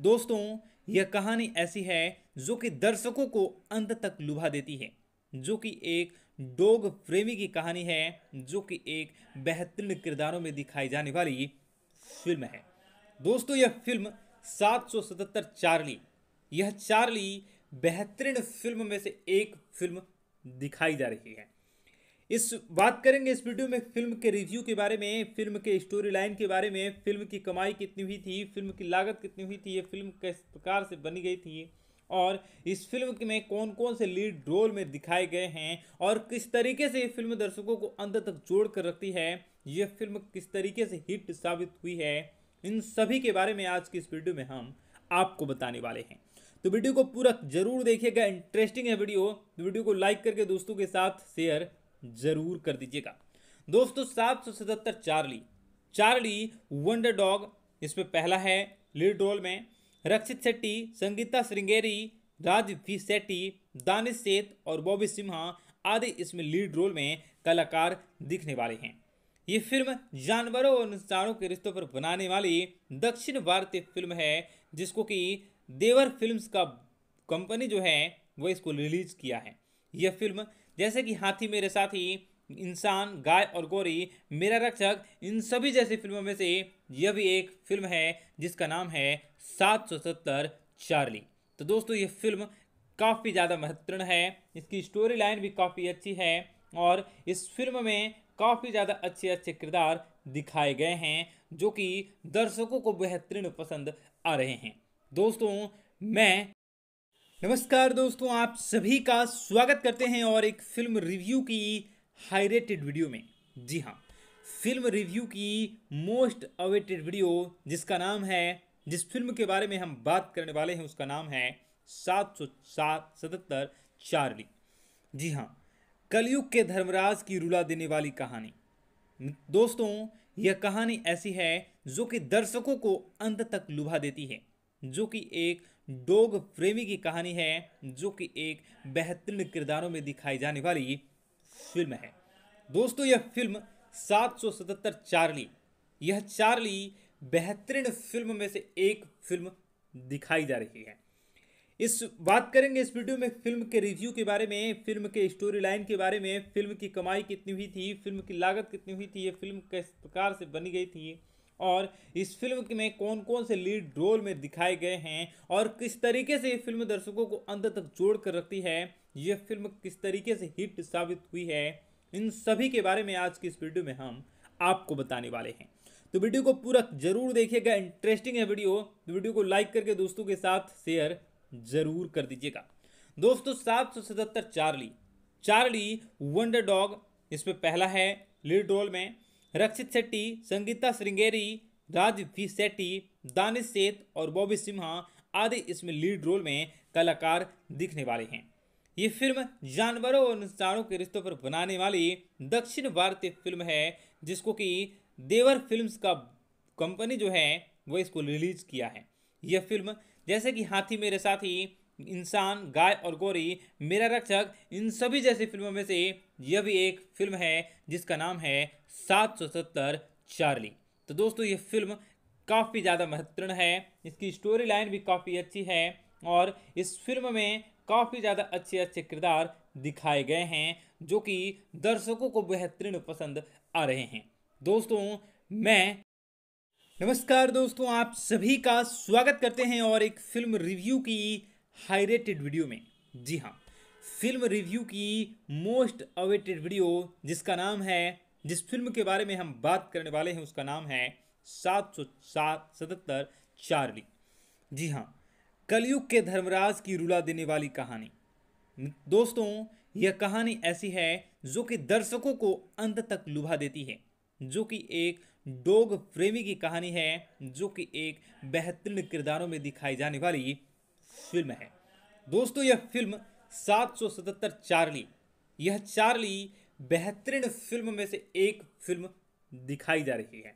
दोस्तों, यह कहानी ऐसी है जो कि दर्शकों को अंत तक लुभा देती है, जो कि एक डोग प्रेमी की कहानी है, जो कि एक बेहतरीन किरदारों में दिखाई जाने वाली फ़िल्म है। दोस्तों, यह फ़िल्म सात सौ सतहत्तर चार्ली, यह चार्ली बेहतरीन फ़िल्म में से एक फ़िल्म दिखाई जा रही है। इस बात करेंगे इस वीडियो में फ़िल्म के रिव्यू के बारे में, फ़िल्म के स्टोरी लाइन के बारे में, फ़िल्म की कमाई कितनी हुई थी, फ़िल्म की लागत कितनी हुई थी, ये फ़िल्म किस प्रकार से बनी गई थी और इस फ़िल्म में कौन कौन से लीड रोल में दिखाए गए हैं और किस तरीके से ये फ़िल्म दर्शकों को अंत तक जोड़ कर रखती है, ये फ़िल्म किस तरीके से हिट साबित हुई है, इन सभी के बारे में आज की इस वीडियो में हम आपको बताने वाले हैं। तो वीडियो को पूरा ज़रूर देखिएगा। इंटरेस्टिंग है वीडियो। तो वीडियो को लाइक करके दोस्तों के साथ शेयर ज़रूर कर दीजिएगा। दोस्तों, सात सौ सतहत्तर चार्ली चार्ली वंडर डॉग इसमें पहला है लीड रोल में। रक्षित शेट्टी, संगीता श्रृंगेरी राज सेट्टी दानिश सेठ और बॉबी सिम्हा आदि इसमें लीड रोल में कलाकार दिखने वाले हैं। ये फ़िल्म जानवरों और इंसानों के रिश्तों पर बनाने वाली दक्षिण भारतीय फ़िल्म है, जिसको कि देवर फिल्म्स का कंपनी जो है, वो इसको रिलीज़ किया है। यह फ़िल्म, जैसे कि हाथी मेरे साथी, इंसान, गाय और गोरी, मेरा रक्षक, इन सभी जैसी फ़िल्मों में से यह भी एक फ़िल्म है, जिसका नाम है सात सौ सत्तर चार्ली। तो दोस्तों, ये फ़िल्म काफ़ी ज़्यादा महत्वपूर्ण है, इसकी स्टोरी लाइन भी काफ़ी अच्छी है, और इस फ़िल्म में काफ़ी ज़्यादा अच्छे अच्छे किरदार दिखाए गए हैं, जो कि दर्शकों को बेहतरीन पसंद आ रहे हैं। दोस्तों, मैं नमस्कार दोस्तों, आप सभी का स्वागत करते हैं और एक फ़िल्म रिव्यू की हाई रेटेड वीडियो में। जी हाँ फ़िल्म रिव्यू की मोस्ट अवेटेड वीडियो, जिसका नाम है, जिस फ़िल्म के बारे में हम बात करने वाले हैं, उसका नाम है सात सौ सात, सतहत्तर, चार्ली। जी हाँ कलयुग के धर्मराज की रुला देने वाली कहानी। दोस्तों, यह कहानी ऐसी है, जो कि दर्शकों को अंत तक लुभा देती है। जो कि एक डोग प्रेमी की कहानी है, जो कि एक बेहतरीन किरदारों में दिखाई जाने वाली फ़िल्म है। दोस्तों, यह फ़िल्म सात सौ सतहत्तर चार्ली, यह चार्ली बेहतरीन फ़िल्म में से एक फ़िल्म दिखाई जा रही है। इस बात करेंगे इस वीडियो में फ़िल्म के रिव्यू के बारे में, फ़िल्म के स्टोरी लाइन के बारे में, फ़िल्म की कमाई कितनी हुई थी, फ़िल्म की लागत कितनी हुई थी, ये फ़िल्म किस प्रकार से बनी गई थी और इस फ़िल्म में कौन कौन से लीड रोल में दिखाए गए हैं और किस तरीके से ये फ़िल्म दर्शकों को अंत तक जोड़ कर रखती है, ये फ़िल्म किस तरीके से हिट साबित हुई है, इन सभी के बारे में आज की इस वीडियो में हम आपको बताने वाले हैं। तो वीडियो को पूरा ज़रूर देखिएगा इंटरेस्टिंग है वीडियो तो वीडियो को लाइक करके दोस्तों के साथ शेयर ज़रूर कर दीजिएगा। दोस्तों, सात सौ सतहत्तर चार्ली चार्ली वंडर डॉग इसमें पहला है लीड रोल में रक्षित शेट्टी, संगीता श्रृंगेरी राज वी सेट्टी दानिश सेठ और बॉबी सिम्हा आदि इसमें लीड रोल में कलाकार दिखने वाले हैं। ये फ़िल्म जानवरों और इंसानों के रिश्तों पर बनाने वाली दक्षिण भारतीय फ़िल्म है, जिसको कि देवर फिल्म्स का कंपनी जो है, वो इसको रिलीज़ किया है। यह फ़िल्म जैसे कि हाथी मेरे साथी इंसान, गाय और गोरी, मेरा रक्षक, इन सभी जैसी फ़िल्मों में से यह भी एक फ़िल्म है, जिसका नाम है सात सौ सत्तर चार्ली। तो दोस्तों, ये फ़िल्म काफ़ी ज़्यादा महत्वपूर्ण है, इसकी स्टोरी लाइन भी काफ़ी अच्छी है, और इस फ़िल्म में काफ़ी ज़्यादा अच्छे अच्छे किरदार दिखाए गए हैं, जो कि दर्शकों को बेहतरीन पसंद आ रहे हैं। दोस्तों, मैं नमस्कार दोस्तों, आप सभी का स्वागत करते हैं और एक फ़िल्म रिव्यू की हाई रेटेड वीडियो में। जी हाँ फ़िल्म रिव्यू की मोस्ट अवेटेड वीडियो जिसका नाम है, जिस फ़िल्म के बारे में हम बात करने वाले हैं, उसका नाम है सात सौ सात, सतहत्तर चार्ली। जी हाँ कलयुग के धर्मराज की रुला देने वाली कहानी। दोस्तों, यह कहानी ऐसी है जो कि दर्शकों को अंत तक लुभा देती है, जो कि एक डोग प्रेमी की कहानी है, जो कि एक बेहतरीन किरदारों में दिखाई जाने वाली फ़िल्म है। दोस्तों, यह फ़िल्म सात सौ सतहत्तर चार्ली, यह चार्ली बेहतरीन फ़िल्म में से एक फ़िल्म दिखाई जा रही है।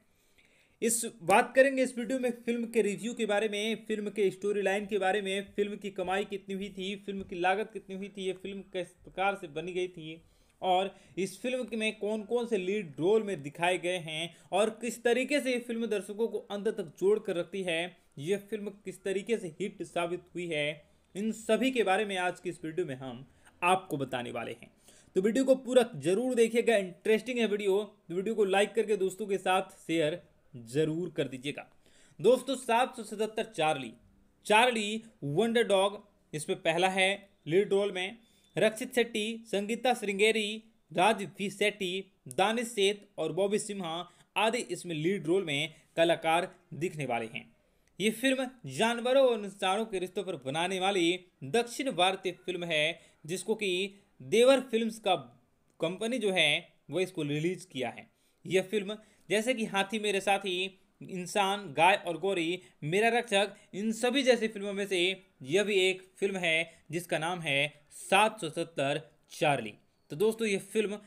इस बात करेंगे इस वीडियो में फ़िल्म के रिव्यू के बारे में, फ़िल्म के स्टोरी लाइन के बारे में, फ़िल्म की कमाई कितनी हुई थी, फ़िल्म की लागत कितनी हुई थी, ये फ़िल्म किस प्रकार से बनी गई थी, और इस फ़िल्म में कौन कौन से लीड रोल में दिखाए गए हैं, और किस तरीके से ये फ़िल्म दर्शकों को अंत तक जोड़ कर रखती है ये फ़िल्म किस तरीके से हिट साबित हुई है, इन सभी के बारे में आज की इस वीडियो में हम आपको बताने वाले हैं। तो वीडियो को पूरा ज़रूर देखिएगा इंटरेस्टिंग है वीडियो। तो वीडियो को लाइक करके दोस्तों के साथ शेयर ज़रूर कर दीजिएगा। दोस्तों, सात सौ सतहत्तर चार्ली। चार्ली वंडर डॉग इसमें पहला है लीड रोल में। रक्षित शेट्टी, संगीता श्रृंगेरी राज वी सेट्टी दानिश सेठ और बॉबी सिम्हा आदि इसमें लीड रोल में कलाकार दिखने वाले हैं। ये फ़िल्म जानवरों और इंसानों के रिश्तों पर बनाने वाली दक्षिण भारतीय फ़िल्म है, जिसको कि देवर फिल्म्स का कंपनी जो है, वो इसको रिलीज़ किया है। यह फ़िल्म जैसे कि हाथी मेरे साथी, इंसान, गाय और गोरी, मेरा रक्षक, इन सभी जैसी फ़िल्मों में से यह भी एक फ़िल्म है, जिसका नाम है सात सौ सत्तर चार्ली। तो दोस्तों ये फ़िल्म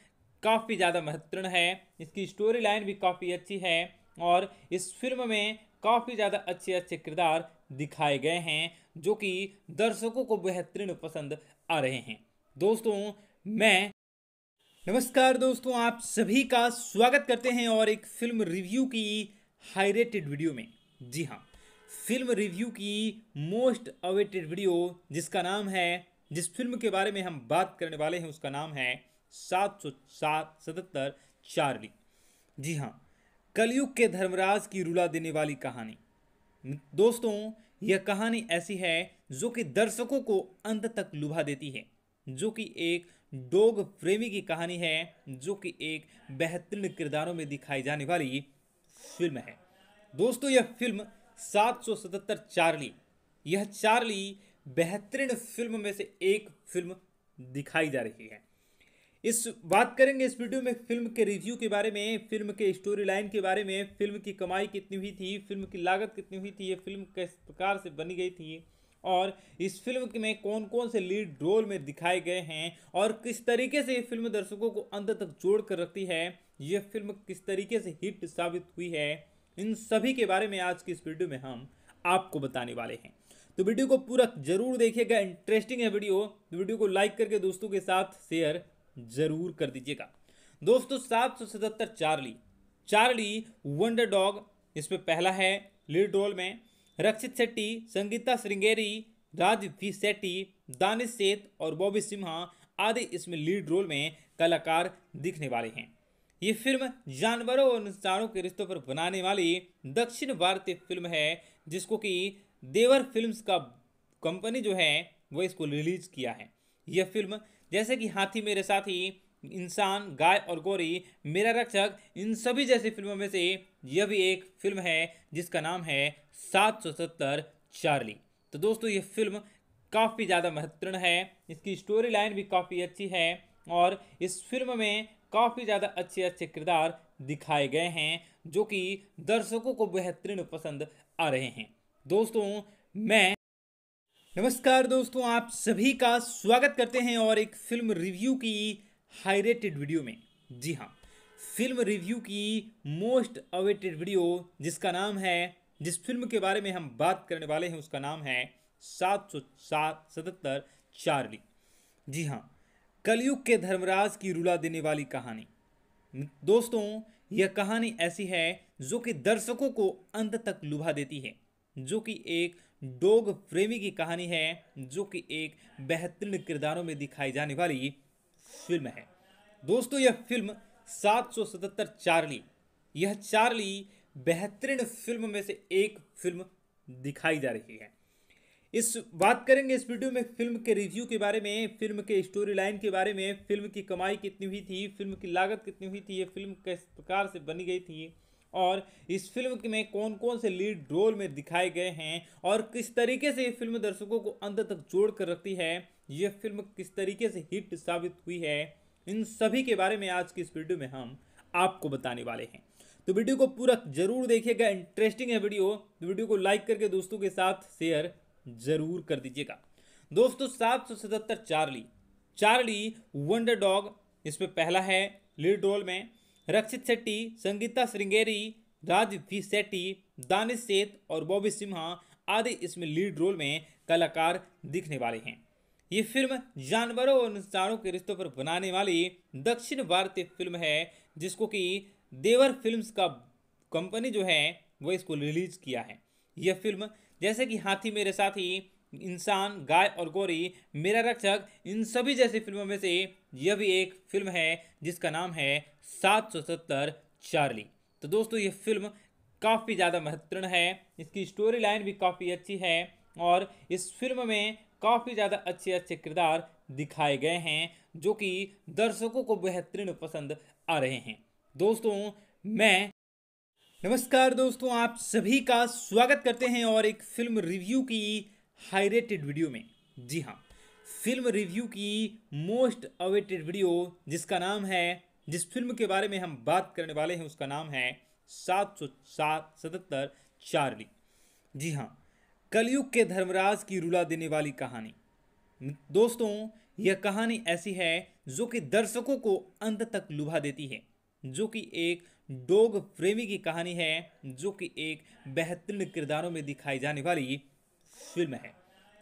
काफ़ी ज़्यादा महत्वपूर्ण है, इसकी स्टोरी लाइन भी काफ़ी अच्छी है, और इस फ़िल्म में काफ़ी ज़्यादा अच्छे अच्छे किरदार दिखाए गए हैं, जो कि दर्शकों को बेहतरीन पसंद आ रहे हैं। दोस्तों, मैं नमस्कार दोस्तों, आप सभी का स्वागत करते हैं और एक फ़िल्म रिव्यू की हाई रेटेड वीडियो में। जी हाँ फ़िल्म रिव्यू की मोस्ट अवेटेड वीडियो, जिसका नाम है, जिस फ़िल्म के बारे में हम बात करने वाले हैं, उसका नाम है सात सौ सात सतहत्तर चार्ली। जी हाँ कलयुग के धर्मराज की रुला देने वाली कहानी। दोस्तों, यह कहानी ऐसी है जो कि दर्शकों को अंत तक लुभा देती है, जो कि एक डोग प्रेमी की कहानी है, जो कि एक बेहतरीन किरदारों में दिखाई जाने वाली फ़िल्म है। दोस्तों, यह फ़िल्म सात सौ सतहत्तर चार्ली, यह चार्ली बेहतरीन फ़िल्म में से एक फ़िल्म दिखाई जा रही है। इस बात करेंगे इस वीडियो में फ़िल्म के रिव्यू के बारे में, फ़िल्म के स्टोरी लाइन के बारे में, फ़िल्म की कमाई कितनी हुई थी, फ़िल्म की लागत कितनी हुई थी, ये फ़िल्म किस प्रकार से बनी गई थी, और इस फ़िल्म में कौन कौन से लीड रोल में दिखाए गए हैं, और किस तरीके से ये फ़िल्म दर्शकों को अंत तक जोड़ कर रखती है, ये फ़िल्म किस तरीके से हिट साबित हुई है, इन सभी के बारे में आज की इस वीडियो में हम आपको बताने वाले हैं। तो वीडियो को पूरा ज़रूर देखिएगा इंटरेस्टिंग है वीडियो तो वीडियो को लाइक करके दोस्तों के साथ शेयर ज़रूर कर दीजिएगा। दोस्तों, सात सौ सतहत्तर चार्ली। चार्ली वंडर डॉग इसमें पहला है, लीड रोल में। रक्षित शेट्टी, संगीता श्रृंगेरी राज वी सेट्टी दानिश सेठ और बॉबी सिम्हा आदि इसमें लीड रोल में कलाकार दिखने वाले हैं। ये फ़िल्म जानवरों और इंसानों के रिश्तों पर बनाने वाली दक्षिण भारतीय फ़िल्म है, जिसको कि देवर फिल्म्स का कंपनी जो है, वो इसको रिलीज़ किया है। यह फ़िल्म जैसे कि हाथी मेरे साथी, इंसान, गाय और गोरी, मेरा रक्षक, इन सभी जैसी फ़िल्मों में से यह भी एक फ़िल्म है, जिसका नाम है सात सौ सत्तर चार्ली। तो दोस्तों, ये फ़िल्म काफ़ी ज़्यादा महत्वपूर्ण है, इसकी स्टोरी लाइन भी काफ़ी अच्छी है और इस फ़िल्म में काफ़ी ज़्यादा अच्छे अच्छे किरदार दिखाए गए हैं, जो कि दर्शकों को बेहतरीन पसंद आ रहे हैं। दोस्तों, मैं नमस्कार दोस्तों, आप सभी का स्वागत करते हैं और एक फ़िल्म रिव्यू की हाई रेटेड वीडियो में। जी हाँ फ़िल्म रिव्यू की मोस्ट अवेटेड वीडियो जिसका नाम है, जिस फ़िल्म के बारे में हम बात करने वाले हैं, उसका नाम है सात सौ सात, सतहत्तर, चार्ली। जी हाँ कलयुग के धर्मराज की रुला देने वाली कहानी। दोस्तों, यह कहानी ऐसी है जो कि दर्शकों को अंत तक लुभा देती है, जो कि एक डोग प्रेमी की कहानी है, जो कि एक बेहतरीन किरदारों में दिखाई जाने वाली फ़िल्म है। दोस्तों, यह फ़िल्म 777 चार्ली, यह चार्ली बेहतरीन फ़िल्म में से एक फ़िल्म दिखाई जा रही है। इस बात करेंगे इस वीडियो में फ़िल्म के रिव्यू के बारे में, फ़िल्म के स्टोरी लाइन के बारे में, फ़िल्म की कमाई कितनी हुई थी, फ़िल्म की लागत कितनी हुई थी, ये फ़िल्म किस प्रकार से बनी गई थी और इस फ़िल्म में कौन कौन से लीड रोल में दिखाए गए हैं और किस तरीके से ये फ़िल्म दर्शकों को अंत तक जोड़ कर रखती है, ये फ़िल्म किस तरीके से हिट साबित हुई है, इन सभी के बारे में आज की इस वीडियो में हम आपको बताने वाले हैं। तो वीडियो को पूरा ज़रूर देखिएगा इंटरेस्टिंग है वीडियो तो वीडियो को लाइक करके दोस्तों के साथ शेयर ज़रूर कर दीजिएगा। दोस्तों, सात सौ सतहत्तर चार्ली चार्ली वंडर डॉग इसमें पहला है लीड रोल में रक्षित शेट्टी, संगीता श्रृंगेरी राज वी सेट्टी दानिश सेठ और बॉबी सिम्हा आदि इसमें लीड रोल में कलाकार दिखने वाले हैं। ये फ़िल्म जानवरों और इंसानों के रिश्तों पर बनाने वाली दक्षिण भारतीय फ़िल्म है, जिसको कि देवर फिल्म्स का कंपनी जो है, वो इसको रिलीज़ किया है। यह फ़िल्म जैसे कि हाथी मेरे साथी, इंसान, गाय और गोरी, मेरा रक्षक, इन सभी जैसी फ़िल्मों में से यह भी एक फ़िल्म है, जिसका नाम है सात सौ सत्तर चार्ली। तो दोस्तों, ये फ़िल्म काफ़ी ज़्यादा महत्वपूर्ण है। इसकी स्टोरी लाइन भी काफ़ी अच्छी है और इस फ़िल्म में काफ़ी ज़्यादा अच्छे अच्छे किरदार दिखाए गए हैं, जो कि दर्शकों को बेहतरीन पसंद आ रहे हैं। दोस्तों, मैं नमस्कार दोस्तों, आप सभी का स्वागत करते हैं और एक फ़िल्म रिव्यू की हाई रेटेड वीडियो में। जी हाँ फ़िल्म रिव्यू की मोस्ट अवेटेड वीडियो जिसका नाम है जिस फ़िल्म के बारे में हम बात करने वाले हैं, उसका नाम है सात सौ सात सतहत्तर चार्ली। जी हाँ कलयुग के धर्मराज की रुला देने वाली कहानी। दोस्तों, यह कहानी ऐसी है जो कि दर्शकों को अंत तक लुभा देती है, जो कि एक डोग प्रेमी की कहानी है, जो कि एक बेहतरीन किरदारों में दिखाई जाने वाली फ़िल्म है।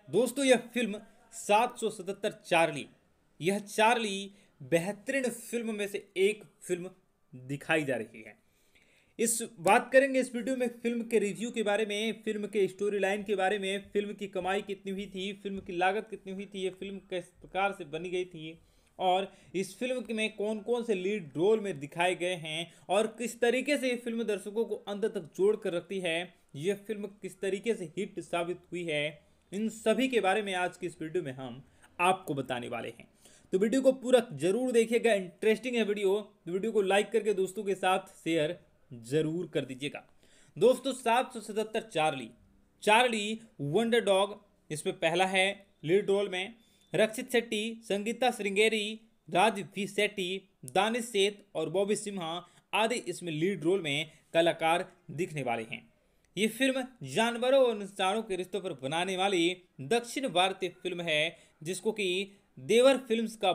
दोस्तों, यह फ़िल्म 777 चार्ली, यह चार्ली बेहतरीन फ़िल्म में से एक फ़िल्म दिखाई जा रही है। इस बात करेंगे इस वीडियो में फ़िल्म के रिव्यू के बारे में, फ़िल्म के स्टोरी लाइन के बारे में, फ़िल्म की कमाई कितनी हुई थी, फ़िल्म की लागत कितनी हुई थी, ये फ़िल्म किस प्रकार से बनी गई थी और इस फ़िल्म में कौन कौन से लीड रोल में दिखाए गए हैं और किस तरीके से ये फ़िल्म दर्शकों को अंत तक जोड़ कर रखती है, ये फ़िल्म किस तरीके से हिट साबित हुई है, इन सभी के बारे में आज की इस वीडियो में हम आपको बताने वाले हैं। तो वीडियो को पूरा ज़रूर देखिएगा। इंटरेस्टिंग है वीडियो। तो वीडियो को लाइक करके दोस्तों के साथ शेयर ज़रूर कर दीजिएगा। दोस्तों, सात सौ सतहत्तर चार्ली चार्ली वंडर डॉग इसमें पहला है लीड रोल में। रक्षित शेट्टी, संगीता श्रृंगेरी राज वी सेट्टी दानिश सेठ और बॉबी सिम्हा आदि इसमें लीड रोल में कलाकार दिखने वाले हैं। ये फ़िल्म जानवरों और इंसानों के रिश्तों पर बनाने वाली दक्षिण भारतीय फ़िल्म है, जिसको कि देवर फिल्म्स का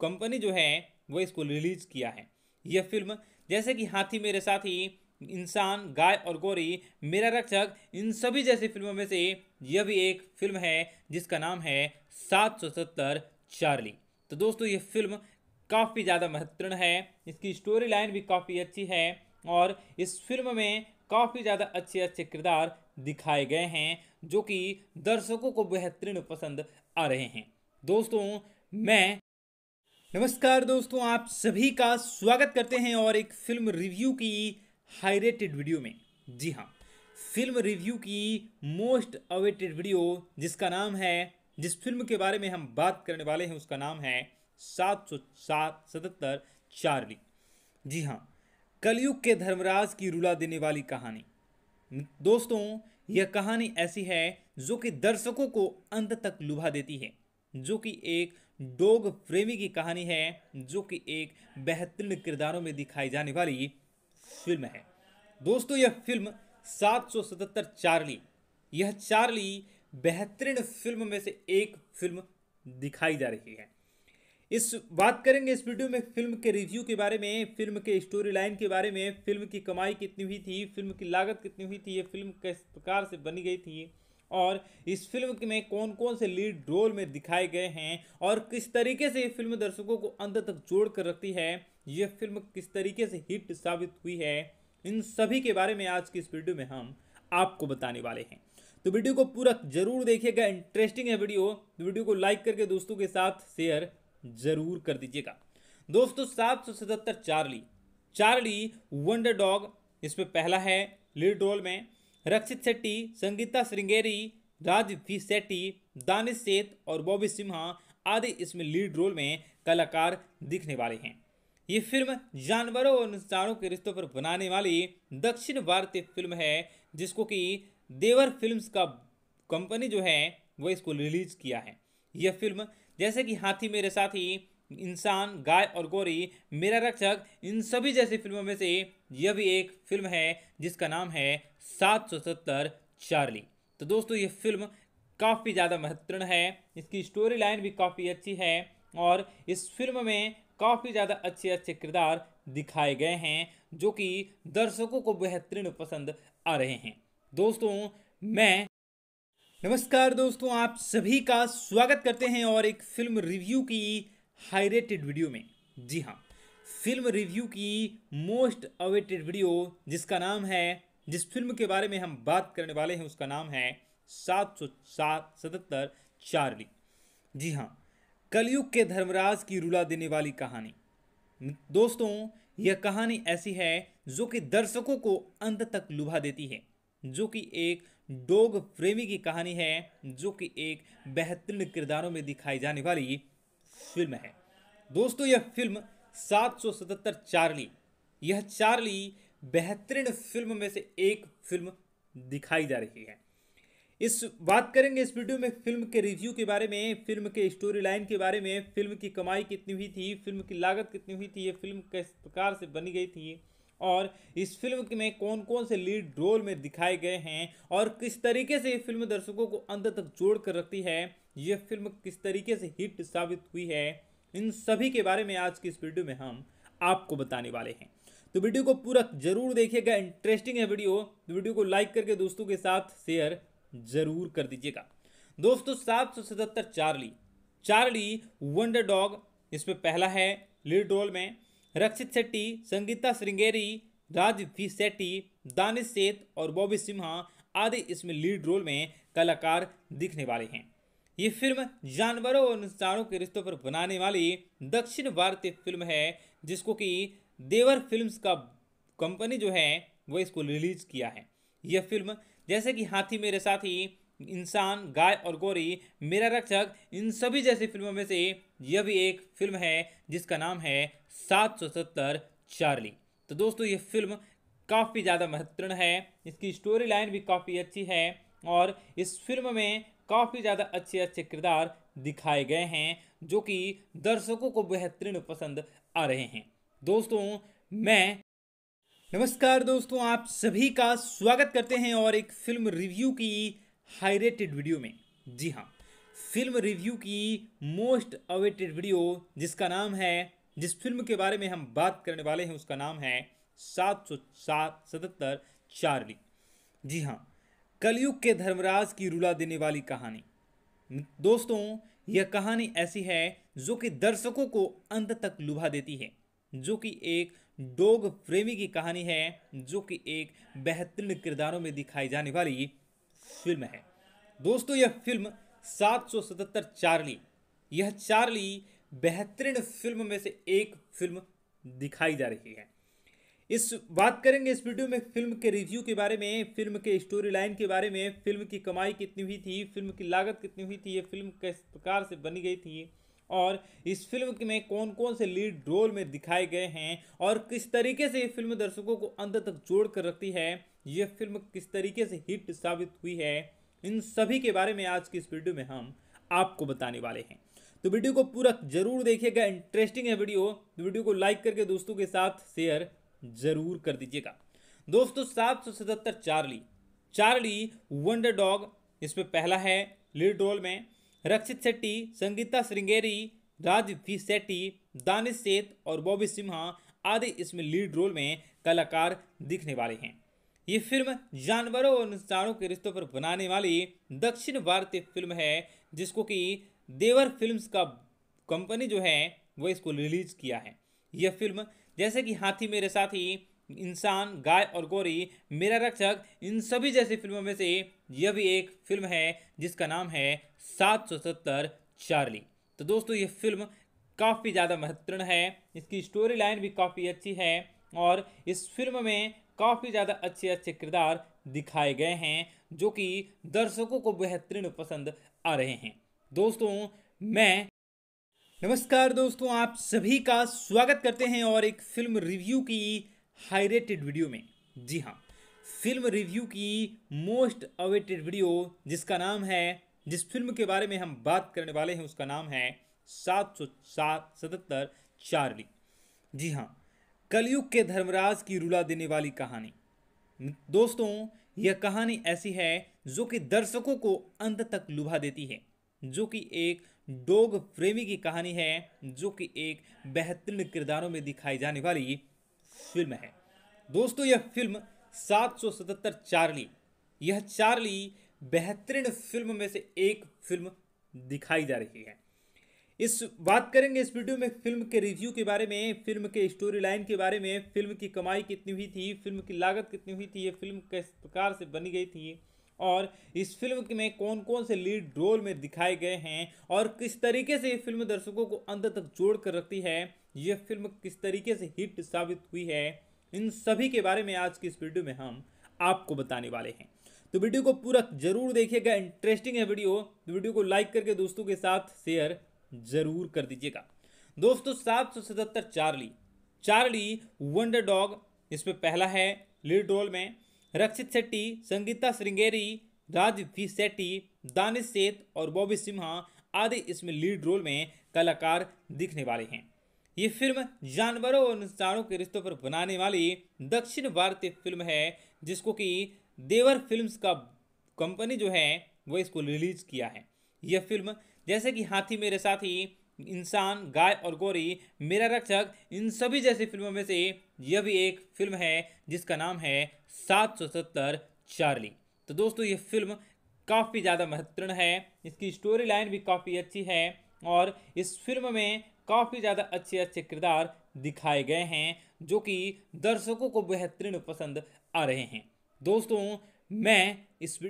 कंपनी जो है, वो इसको रिलीज़ किया है। यह फ़िल्म, जैसे कि हाथी मेरे साथी, इंसान, गाय और गोरी, मेरा रक्षक, इन सभी जैसी फ़िल्मों में से यह भी एक फ़िल्म है, जिसका नाम है सात सौ सत्तर चार्ली। तो दोस्तों ये फ़िल्म काफ़ी ज़्यादा महत्वपूर्ण है, इसकी स्टोरी लाइन भी काफ़ी अच्छी है, और इस फ़िल्म में काफ़ी ज़्यादा अच्छे अच्छे किरदार दिखाए गए हैं, जो कि दर्शकों को बेहतरीन पसंद आ रहे हैं। दोस्तों, मैं नमस्कार दोस्तों, आप सभी का स्वागत करते हैं और एक फ़िल्म रिव्यू की हाई रेटेड वीडियो में। जी हाँ फ़िल्म रिव्यू की मोस्ट अवेटेड वीडियो, जिसका नाम है, जिस फ़िल्म के बारे में हम बात करने वाले हैं, उसका नाम है सात सौ सात सतहत्तर चार्ली। जी हाँ कलयुग के धर्मराज की रुला देने वाली कहानी। दोस्तों, यह कहानी ऐसी है, जो कि दर्शकों को अंत तक लुभा देती है। जो कि एक डॉग प्रेमी की कहानी है, जो कि एक बेहतरीन किरदारों में दिखाई जाने वाली फ़िल्म है। दोस्तों, यह फ़िल्म 777 चार्ली, यह चार्ली बेहतरीन फ़िल्म में से एक फ़िल्म दिखाई जा रही है। इस बात करेंगे इस वीडियो में फ़िल्म के रिव्यू के बारे में, फ़िल्म के स्टोरी लाइन के बारे में, फ़िल्म की कमाई कितनी हुई थी, फ़िल्म की लागत कितनी हुई थी, ये फ़िल्म किस प्रकार से बनी गई थी और इस फ़िल्म में कौन कौन से लीड रोल में दिखाए गए हैं और किस तरीके से ये फ़िल्म दर्शकों को अंत तक जोड़ कर रखती है, ये फ़िल्म किस तरीके से हिट साबित हुई है, इन सभी के बारे में आज की इस वीडियो में हम आपको बताने वाले हैं। तो वीडियो को पूरा ज़रूर देखिएगा इंटरेस्टिंग है वीडियो तो वीडियो को लाइक करके दोस्तों के साथ शेयर ज़रूर कर दीजिएगा। दोस्तों, सात सौ सतहत्तर चार्ली चार्ली वंडर डॉग इसमें पहला है लीड रोल में रक्षित शेट्टी, संगीता श्रृंगेरी राज वी सेट्टी दानिश सेठ और बॉबी सिम्हा आदि इसमें लीड रोल में कलाकार दिखने वाले हैं। ये फ़िल्म जानवरों और इंसानों के रिश्तों पर बनाने वाली दक्षिण भारतीय फ़िल्म है, जिसको कि देवर फिल्म्स का कंपनी जो है, वो इसको रिलीज़ किया है। यह फ़िल्म जैसे कि हाथी मेरे साथी इंसान, गाय और गोरी, मेरा रक्षक, इन सभी जैसी फ़िल्मों में से यह भी एक फ़िल्म है, जिसका नाम है सात सौ सत्तर चार्ली। तो दोस्तों ये फ़िल्म काफ़ी ज़्यादा महत्वपूर्ण है, इसकी स्टोरी लाइन भी काफ़ी अच्छी है, और इस फ़िल्म में काफ़ी ज़्यादा अच्छे अच्छे किरदार दिखाए गए हैं, जो कि दर्शकों को बेहतरीन पसंद आ रहे हैं। दोस्तों, मैं नमस्कार दोस्तों, आप सभी का स्वागत करते हैं और एक फ़िल्म रिव्यू की हाई रेटेड वीडियो में। जी हाँ फ़िल्म रिव्यू की मोस्ट अवेटेड वीडियो, जिसका नाम है, जिस फ़िल्म के बारे में हम बात करने वाले हैं, उसका नाम है सात सौ सात सतहत्तर चार्ली। जी हाँ कलयुग के धर्मराज की रुला देने वाली कहानी। दोस्तों, यह कहानी ऐसी है, जो कि दर्शकों को अंत तक लुभा देती है, जो कि एक डॉग प्रेमी की कहानी है, जो कि एक बेहतरीन किरदारों में दिखाई जाने वाली फ़िल्म है। दोस्तों, यह फ़िल्म 777 चार्ली, यह चार्ली बेहतरीन फ़िल्म में से एक फ़िल्म दिखाई जा रही है। इस बात करेंगे इस वीडियो में फ़िल्म के रिव्यू के बारे में, फ़िल्म के स्टोरी लाइन के बारे में, फ़िल्म की कमाई कितनी हुई थी, फ़िल्म की लागत कितनी हुई थी, ये फ़िल्म किस प्रकार से बनी गई थी और इस फ़िल्म में कौन कौन से लीड रोल में दिखाए गए हैं और किस तरीके से ये फ़िल्म दर्शकों को अंत तक जोड़ कर रखती है, ये फ़िल्म किस तरीके से हिट साबित हुई है, इन सभी के बारे में आज की इस वीडियो में हम आपको बताने वाले हैं। तो वीडियो को पूरा ज़रूर देखिएगा इंटरेस्टिंग है वीडियो तो वीडियो को लाइक करके दोस्तों के साथ शेयर ज़रूर कर दीजिएगा। दोस्तों, सात सौ सतहत्तर चार्ली चार्ली वंडर डॉग इसमें पहला है लीड रोल में रक्षित शेट्टी, संगीता श्रृंगेरी राज वी सेट्टी दानिश सेठ और बॉबी सिम्हा आदि इसमें लीड रोल में कलाकार दिखने वाले हैं। ये फ़िल्म जानवरों और इंसानों के रिश्तों पर बनाने वाली दक्षिण भारतीय फ़िल्म है, जिसको कि देवर फिल्म्स का कंपनी जो है, वो इसको रिलीज़ किया है। यह फ़िल्म जैसे कि हाथी मेरे साथी, इंसान, गाय और गोरी, मेरा रक्षक, इन सभी जैसी फ़िल्मों में से यह भी एक फ़िल्म है, जिसका नाम है सात सौ सत्तर चार्ली। तो दोस्तों, ये फ़िल्म काफ़ी ज़्यादा महत्वपूर्ण है। इसकी स्टोरी लाइन भी काफ़ी अच्छी है और इस फ़िल्म में काफ़ी ज़्यादा अच्छे अच्छे किरदार दिखाए गए हैं, जो कि दर्शकों को बेहतरीन पसंद आ रहे हैं। दोस्तों, मैं नमस्कार दोस्तों, आप सभी का स्वागत करते हैं और एक फ़िल्म रिव्यू की हाई रेटेड वीडियो में। जी हाँ फ़िल्म रिव्यू की मोस्ट अवेटेड वीडियो जिसका नाम है जिस फ़िल्म के बारे में हम बात करने वाले हैं, उसका नाम है सात सौ सात, सतहत्तर, चार्ली। जी हाँ कलयुग के धर्मराज की रुला देने वाली कहानी। दोस्तों, यह कहानी ऐसी है जो कि दर्शकों को अंत तक लुभा देती है, जो कि एक डोग प्रेमी की कहानी है, जो कि एक बेहतरीन किरदारों में दिखाई जाने वाली फ़िल्म है। दोस्तों, यह फ़िल्म 777 चार्ली, यह चार्ली बेहतरीन फ़िल्म में से एक फ़िल्म दिखाई जा रही है। इस बात करेंगे इस वीडियो में फ़िल्म के रिव्यू के बारे में, फ़िल्म के स्टोरी लाइन के बारे में, फ़िल्म की कमाई कितनी हुई थी, फ़िल्म की लागत कितनी हुई थी, ये फ़िल्म किस प्रकार से बनी गई थी और इस फ़िल्म में कौन कौन से लीड रोल में दिखाए गए हैं और किस तरीके से ये फ़िल्म दर्शकों को अंत तक जोड़ कर रखती है, ये फ़िल्म किस तरीके से हिट साबित हुई है, इन सभी के बारे में आज की इस वीडियो में हम आपको बताने वाले हैं। तो वीडियो को पूरा ज़रूर देखिएगा। इंटरेस्टिंग है वीडियो। तो वीडियो को लाइक करके दोस्तों के साथ शेयर ज़रूर कर दीजिएगा। दोस्तों, सात सौ सतहत्तर चार्ली चार्ली वंडर डॉग इसमें पहला है लीड रोल में। रक्षित शेट्टी, संगीता श्रृंगेरी राज वी सेट्टी दानिश सेठ और बॉबी सिम्हा आदि इसमें लीड रोल में कलाकार दिखने वाले हैं। ये फ़िल्म जानवरों और इंसानों के रिश्तों पर बनाने वाली दक्षिण भारतीय फ़िल्म है, जिसको कि देवर फिल्म्स का कंपनी जो है, वो इसको रिलीज़ किया है। यह फ़िल्म, जैसे कि हाथी मेरे साथी, इंसान, गाय और गोरी, मेरा रक्षक, इन सभी जैसी फ़िल्मों में से यह भी एक फ़िल्म है, जिसका नाम है सात सौ सत्तर चार्ली। तो दोस्तों ये फ़िल्म काफ़ी ज़्यादा महत्वपूर्ण है, इसकी स्टोरी लाइन भी काफ़ी अच्छी है और इस फ़िल्म में काफ़ी ज़्यादा अच्छे अच्छे किरदार दिखाए गए हैं, जो कि दर्शकों को बेहतरीन पसंद आ रहे हैं। दोस्तों, मैं नमस्कार दोस्तों, आप सभी का स्वागत करते हैं और एक फ़िल्म रिव्यू की हाई रेटेड वीडियो में। जी हाँ फ़िल्म रिव्यू की मोस्ट अवेटेड वीडियो, जिसका नाम है जिस फ़िल्म के बारे में हम बात करने वाले हैं, उसका नाम है सात सौ सात सतहत्तर चार्ली। जी हाँ कलयुग के धर्मराज की रुला देने वाली कहानी। दोस्तों, यह कहानी ऐसी है जो कि दर्शकों को अंत तक लुभा देती है। जो कि एक डोग प्रेमी की कहानी है, जो कि एक बेहतरीन किरदारों में दिखाई जाने वाली फ़िल्म है। दोस्तों, यह फ़िल्म सात सौ सतहत्तर चार्ली, यह चार्ली बेहतरीन फ़िल्म में से एक फ़िल्म दिखाई जा रही है। इस बात करेंगे इस वीडियो में फ़िल्म के रिव्यू के बारे में, फ़िल्म के स्टोरी लाइन के बारे में, फ़िल्म की कमाई कितनी हुई थी, फ़िल्म की लागत कितनी हुई थी, ये फ़िल्म किस प्रकार से बनी गई थी और इस फ़िल्म में कौन कौन से लीड रोल में दिखाए गए हैं और किस तरीके से ये फ़िल्म दर्शकों को अंत तक जोड़ कर रखती है, ये फ़िल्म किस तरीके से हिट साबित हुई है, इन सभी के बारे में आज की इस वीडियो में हम आपको बताने वाले हैं। तो वीडियो को पूरा ज़रूर देखिएगा इंटरेस्टिंग है वीडियो तो वीडियो को लाइक करके दोस्तों के साथ शेयर ज़रूर कर दीजिएगा। दोस्तों, सात सौ सतहत्तर चार्ली चार्ली वंडर डॉग इसमें पहला है लीड रोल में रक्षित शेट्टी, संगीता श्रृंगेरी राज वी सेट्टी दानिश सेठ और बॉबी सिम्हा आदि इसमें लीड रोल में कलाकार दिखने वाले हैं। ये फ़िल्म जानवरों और इंसानों के रिश्तों पर बनाने वाली दक्षिण भारतीय फ़िल्म है, जिसको कि देवर फिल्म्स का कंपनी जो है, वो इसको रिलीज़ किया है। यह फ़िल्म जैसे कि हाथी मेरे साथी, इंसान, गाय और गोरी, मेरा रक्षक, इन सभी जैसी फ़िल्मों में से यह भी एक फ़िल्म है, जिसका नाम है सात सौ सत्तर चार्ली। तो दोस्तों, ये फ़िल्म काफ़ी ज़्यादा महत्वपूर्ण है। इसकी स्टोरी लाइन भी काफ़ी अच्छी है और इस फ़िल्म में काफ़ी ज़्यादा अच्छे अच्छे किरदार दिखाए गए हैं, जो कि दर्शकों को बेहतरीन पसंद आ रहे हैं। दोस्तों, मैं इस